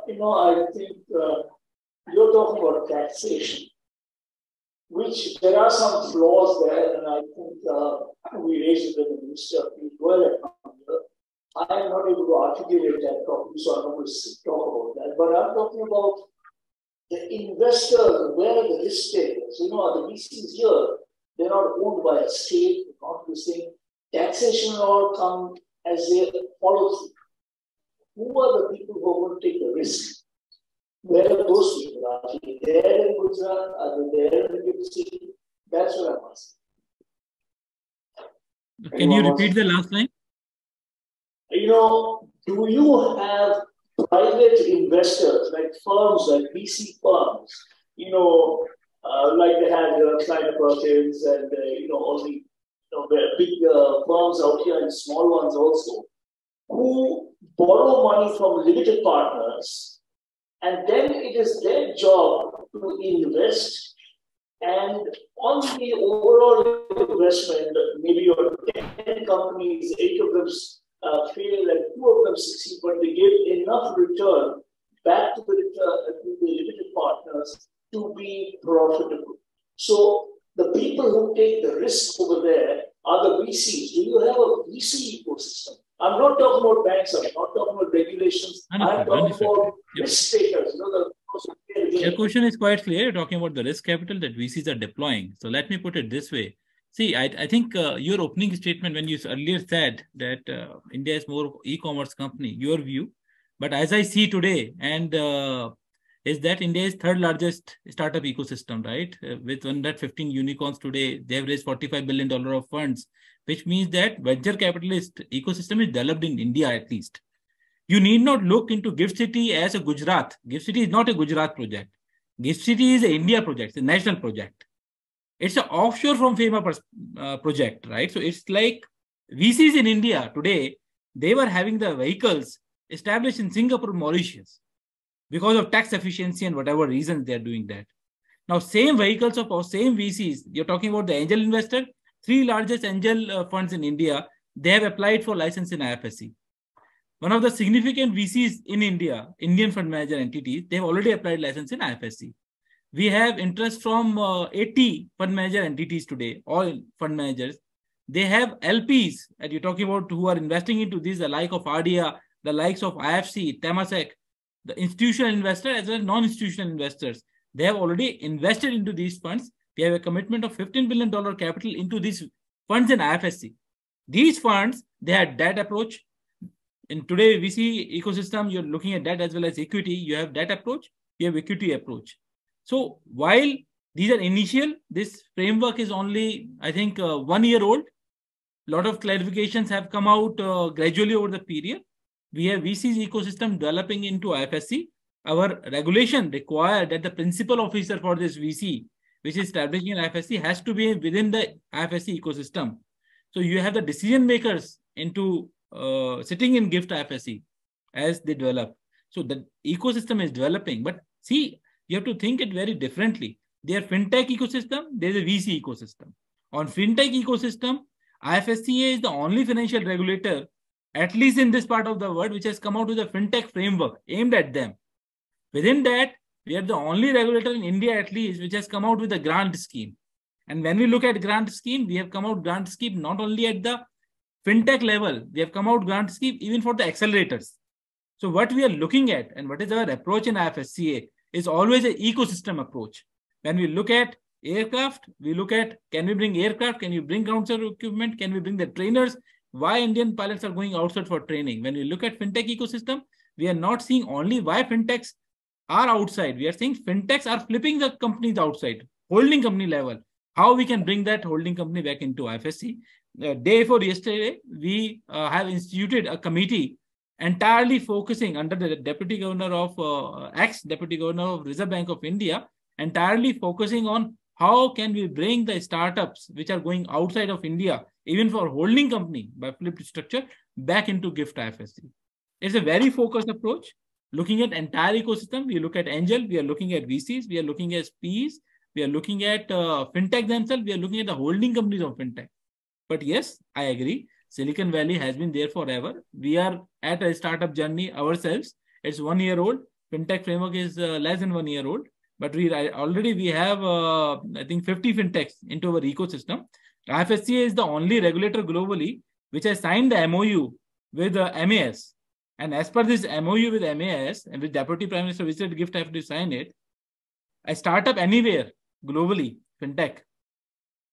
You know, I think uh, you're talking about taxation, which there are some flaws there, and I think uh, we raised it with the minister well I am not able to articulate that properly, so I'm not going to talk about that. But I'm talking about the investors, where the risk takers? You know, the VCs here, they're not owned by a state, not the same. Taxation all come as a through. Who are the people who are going to take the risk? Where are those people? Are there in Gujarat? Are they there in the city? That's what I'm asking. Can you repeat the last line? You know, do you have private investors like firms like VC firms, you know, uh, like they had uh, Kleiner Perkins and uh, you know all the you know the big uh, firms out here and small ones also, who borrow money from limited partners, and then it is their job to invest. And on the overall investment, maybe your 10 companies, eight of them uh, fail and two of them succeed, but they give enough return back to the, uh, to the limited partners to be profitable. So the people who take the risk over there are the VCs. Do you have a VC ecosystem? I'm not talking about banks, I'm not talking about regulations. I'm talking about risk takers. You know, the, your question is quite clear. You're talking about the risk capital that VCs are deploying. So let me put it this way. See, I, I think uh, your opening statement when you earlier said that uh, India is more e-commerce company, your view. But as I see today, and uh, is that India is third largest startup ecosystem, right? Uh, with 115 unicorns today, they have raised 45 billion dollar of funds, which means that venture capitalist ecosystem is developed in India at least. You need not look into Gift City as a Gujarat. Gift City is not a Gujarat project. Gift City is an India project, a national project it's an offshore from FEMA uh, project, right? So it's like VCs in India today, they were having the vehicles established in Singapore, Mauritius, because of tax efficiency and whatever reasons they're doing that. Now, same vehicles of our same VCs, you're talking about the angel investor, three largest angel uh, funds in India, they have applied for license in IFSC. One of the significant VCs in India, Indian fund manager entities, they've already applied license in IFSC we have interest from uh, 80 fund manager entities today, all fund managers. They have LPs that you're talking about who are investing into these, the like of ADIA, the likes of IFC, Temasek, the institutional investor as well as non-institutional investors. They have already invested into these funds. We have a commitment of $15 billion capital into these funds in IFSC. These funds, they had debt approach. In today VC ecosystem, you're looking at debt as well as equity. You have debt approach, you have equity approach. So while these are initial, this framework is only, I think, uh, one year old. A lot of clarifications have come out uh, gradually over the period. We have VC's ecosystem developing into IFSC. Our regulation require that the principal officer for this VC, which is establishing an IFSC, has to be within the IFSC ecosystem. So you have the decision makers into uh, sitting in GIFT IFSC as they develop. So the ecosystem is developing. But see, you have to think it very differently. Their fintech ecosystem, there's a VC ecosystem. On fintech ecosystem, IFSCA is the only financial regulator, at least in this part of the world, which has come out with a fintech framework aimed at them. Within that, we are the only regulator in India, at least, which has come out with a grant scheme. And when we look at grant scheme, we have come out grant scheme not only at the fintech level, we have come out grant scheme even for the accelerators. So what we are looking at and what is our approach in IFSCA is always an ecosystem approach. When we look at aircraft, we look at can we bring aircraft, can we bring ground service equipment, can we bring the trainers, why Indian pilots are going outside for training. When we look at fintech ecosystem, we are not seeing only why fintechs are outside. We are seeing fintechs are flipping the companies outside, holding company level. How we can bring that holding company back into IFSC. Uh, day before yesterday, we uh, have instituted a committee entirely focusing under the deputy governor of uh, ex deputy governor of Reserve Bank of India, entirely focusing on how can we bring the startups which are going outside of India, even for holding company by flipped structure, back into GIFT IFSC. It's a very focused approach. Looking at entire ecosystem, we look at angel, we are looking at VCs, we are looking at PEs, we are looking at uh, fintech themselves, we are looking at the holding companies of fintech. But yes, I agree. Silicon Valley has been there forever. We are at a startup journey ourselves. It's one year old. Fintech framework is uh, less than one year old. But we already we have uh, I think 50 fintechs into our ecosystem. IFSCA is the only regulator globally which has signed the MOU with uh, MAS. And as per this MOU with MAS and with Deputy Prime Minister visited gift, I have to sign it. A startup anywhere globally, fintech,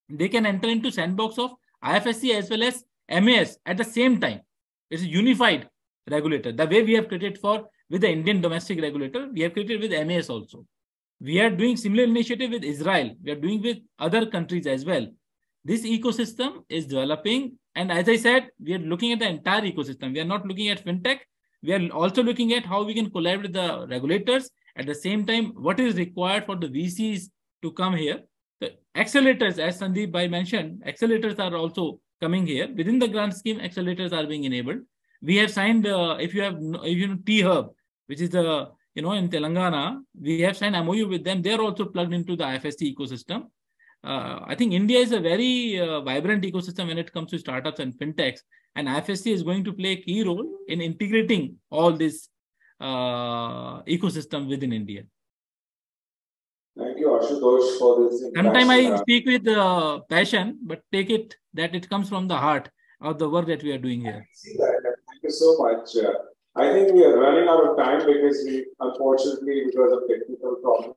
they can enter into sandbox of IFSC as well as MAS at the same time. It's a unified regulator. The way we have created for with the Indian domestic regulator, we have created with MAS also. We are doing similar initiative with Israel. We are doing with other countries as well. This ecosystem is developing. And as I said, we are looking at the entire ecosystem. We are not looking at fintech. We are also looking at how we can collaborate with the regulators. At the same time, what is required for the VCs to come here. The accelerators, as Sandip Bhai mentioned, accelerators are also coming here. Within the grant scheme, accelerators are being enabled. We have signed, uh, if you have, if you know, T-Hub, which is the, you know, in Telangana, we have signed MOU with them. They're also plugged into the IFSC ecosystem. Uh, I think India is a very uh, vibrant ecosystem when it comes to startups and fintechs, and IFSC is going to play a key role in integrating all this uh, ecosystem within India. Thank you, Ashutosh, for this. Sometimes I speak with uh, passion, but take it that it comes from the heart of the work that we are doing here. Thank you so much. Uh, I think we are running out of time because we, unfortunately, because of technical problems,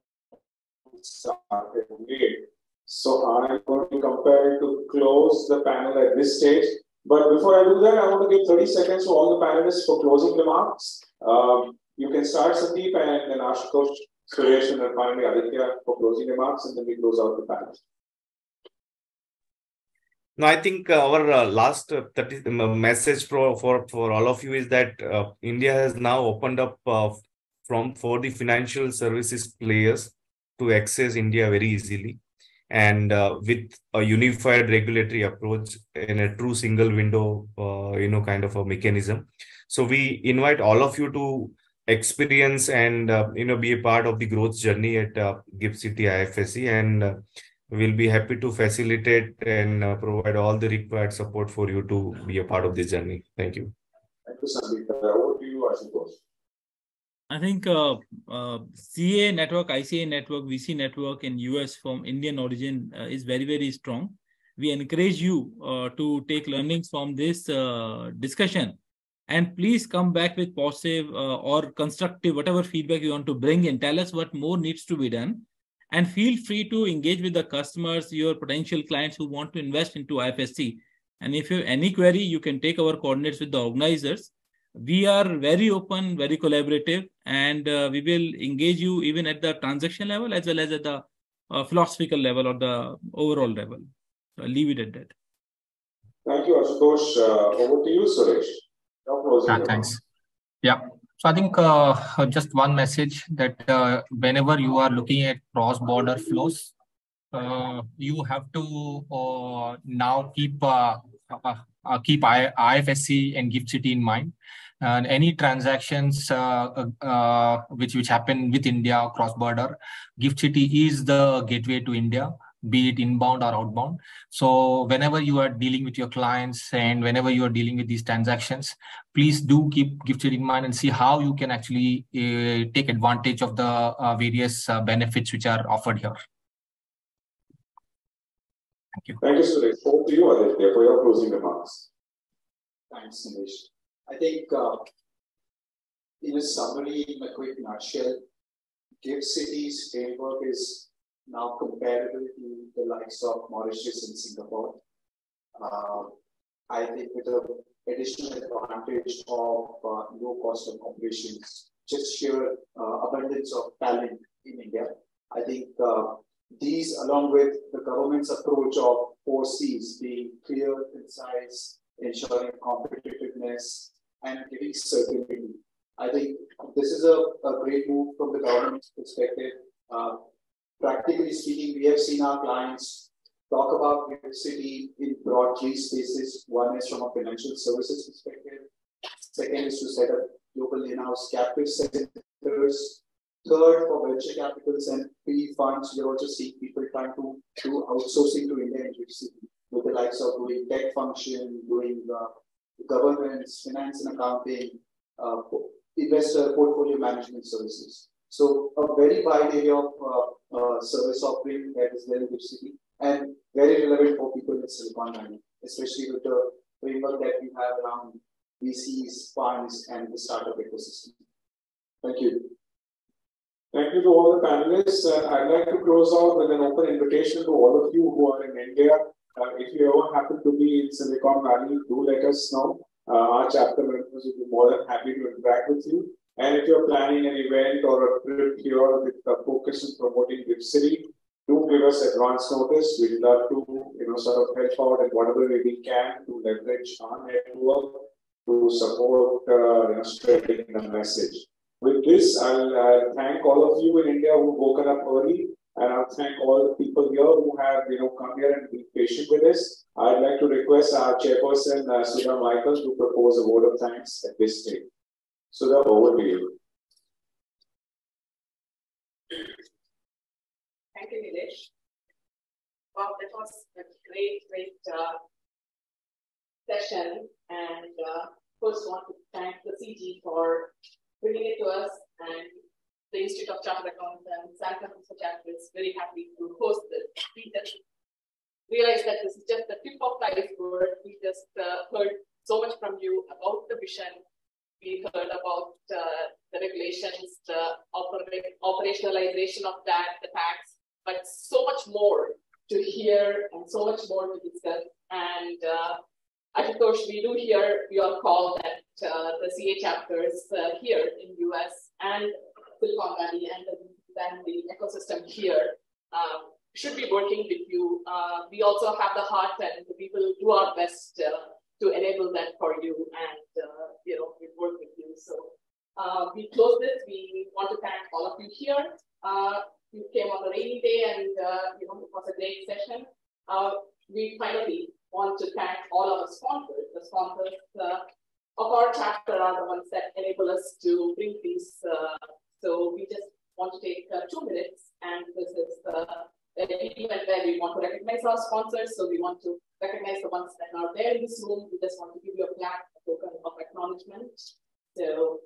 started late. So I'm going to compare it to close the panel at this stage. But before I do that, I want to give 30 seconds to all the panelists for closing remarks. Um, you can start, Sandip, and then Ashutosh Suresh and then finally Aditya for closing remarks, and then we close out the panel. No, I think uh, our uh, last uh, 30, message for, for, for all of you is that uh, India has now opened up uh, from for the financial services players to access India very easily and uh, with a unified regulatory approach in a true single window, you know, kind of a mechanism. So we invite all of you to experience and uh, you know be a part of the growth journey at uh, GIFT City IFSC and uh, we'll be happy to facilitate and uh, provide all the required support for you to be a part of this journey. Thank you. Thank you, Sandip. Over to you. I think uh, uh, CA network, ICA network, VC network in US from Indian origin uh, is very, very strong. We encourage you uh, to take learnings from this uh, discussion. And please come back with positive uh, or constructive whatever feedback you want to bring in. Tell us what more needs to be done. And feel free to engage with the customers your potential clients who want to invest into ifsc and if you have any query you can take our coordinates with the organizers we are very open very collaborative and uh, we will engage you even at the transaction level as well as at the uh, philosophical level or the overall level so i'll leave it at that thank you ashutosh uh, over to you suresh yeah, thanks. Yeah. So I think uh, just one message that uh, whenever you are looking at cross-border flows, uh, you have to uh, now keep uh, uh, keep I, IFSC and Gift City in mind. And any transactions uh, uh, which which happen with India cross border, Gift City is the gateway to India be it inbound or outbound. So whenever you are dealing with your clients and whenever you are dealing with these transactions, please do keep Gift City in mind and see how you can actually uh, take advantage of the uh, various uh, benefits which are offered here. Thank you. Thank you, Suresh. Over to you, Aditya, for your closing remarks. Thanks, Nilesh. I think uh, in a summary, in a quick nutshell, Gift City's framework is now comparable to the likes of Mauritius and Singapore. Uh, I think with the additional advantage of uh, low cost of operations, just sheer uh, abundance of talent in India. I think uh, these, along with the government's approach of four C's, being clear, concise, ensuring competitiveness, and giving certainty. I think this is a, a great move from the government's perspective. Uh, practically speaking, we have seen our clients talk about City in broad three spaces. One is from a financial services perspective. Second is to set up local in-house captive centers. Third, for venture capitals and PE funds, we're also seeing people trying to do outsourcing to India and City with the likes of doing tech function, doing uh, governance, finance and accounting, uh, investor portfolio management services. So a very wide area of uh, service offering that is very good city and very relevant for people in Silicon Valley, especially with the framework that we have around VCs, funds, and the startup ecosystem. Thank you. Thank you to all the panelists. Uh, I'd like to close out with an open invitation to all of you who are in India. Uh, if you ever happen to be in Silicon Valley, do let us know. Uh, our chapter members will be more than happy to interact with you. And if you're planning an event or a trip here with a focus on promoting Gift City, do give us advance notice. We'd love to, you know, sort of help out in whatever way we can to leverage our network to support, uh, you know, spreading the message. With this, I'll uh, thank all of you in India who've woken up early, and I'll thank all the people here who have, you know, come here and been patient with us. I'd like to request our chairperson, uh, Sudha Michael, to propose a word of thanks at this stage. Sudha, over to you. Thank you, Nilesh. Wow, that was a great, great uh, session. And uh, first, want to thank the CG for bringing it to us and the Institute of Chartered Accountants, San Francisco chapter is very happy to host this. We just realized that this is just the tip of the iceberg. We just uh, heard so much from you about the vision, we heard about uh, the regulations, the oper- operationalization of that, the tax, but so much more to hear and so much more to discuss. And uh, Ashutosh, we do hear your call that uh, the CA chapters uh, here in US and Silicon Valley and the, the ecosystem here um, should be working with you. Uh, we also have the heart and we will do our best uh, to enable that for you and uh, you know we work with you. So uh, we close this. We want to thank all of you here. Uh, you came on a rainy day and uh, you know it was a great session. We finally want to thank all our sponsors. The sponsors of our chapter are the ones that enable us to bring these. So we just want to take uh, two minutes and this is the uh, event where we want to recognize our sponsors. So we want to recognize the ones that are there in this room. We just want to give you a plaque, a token of acknowledgement. So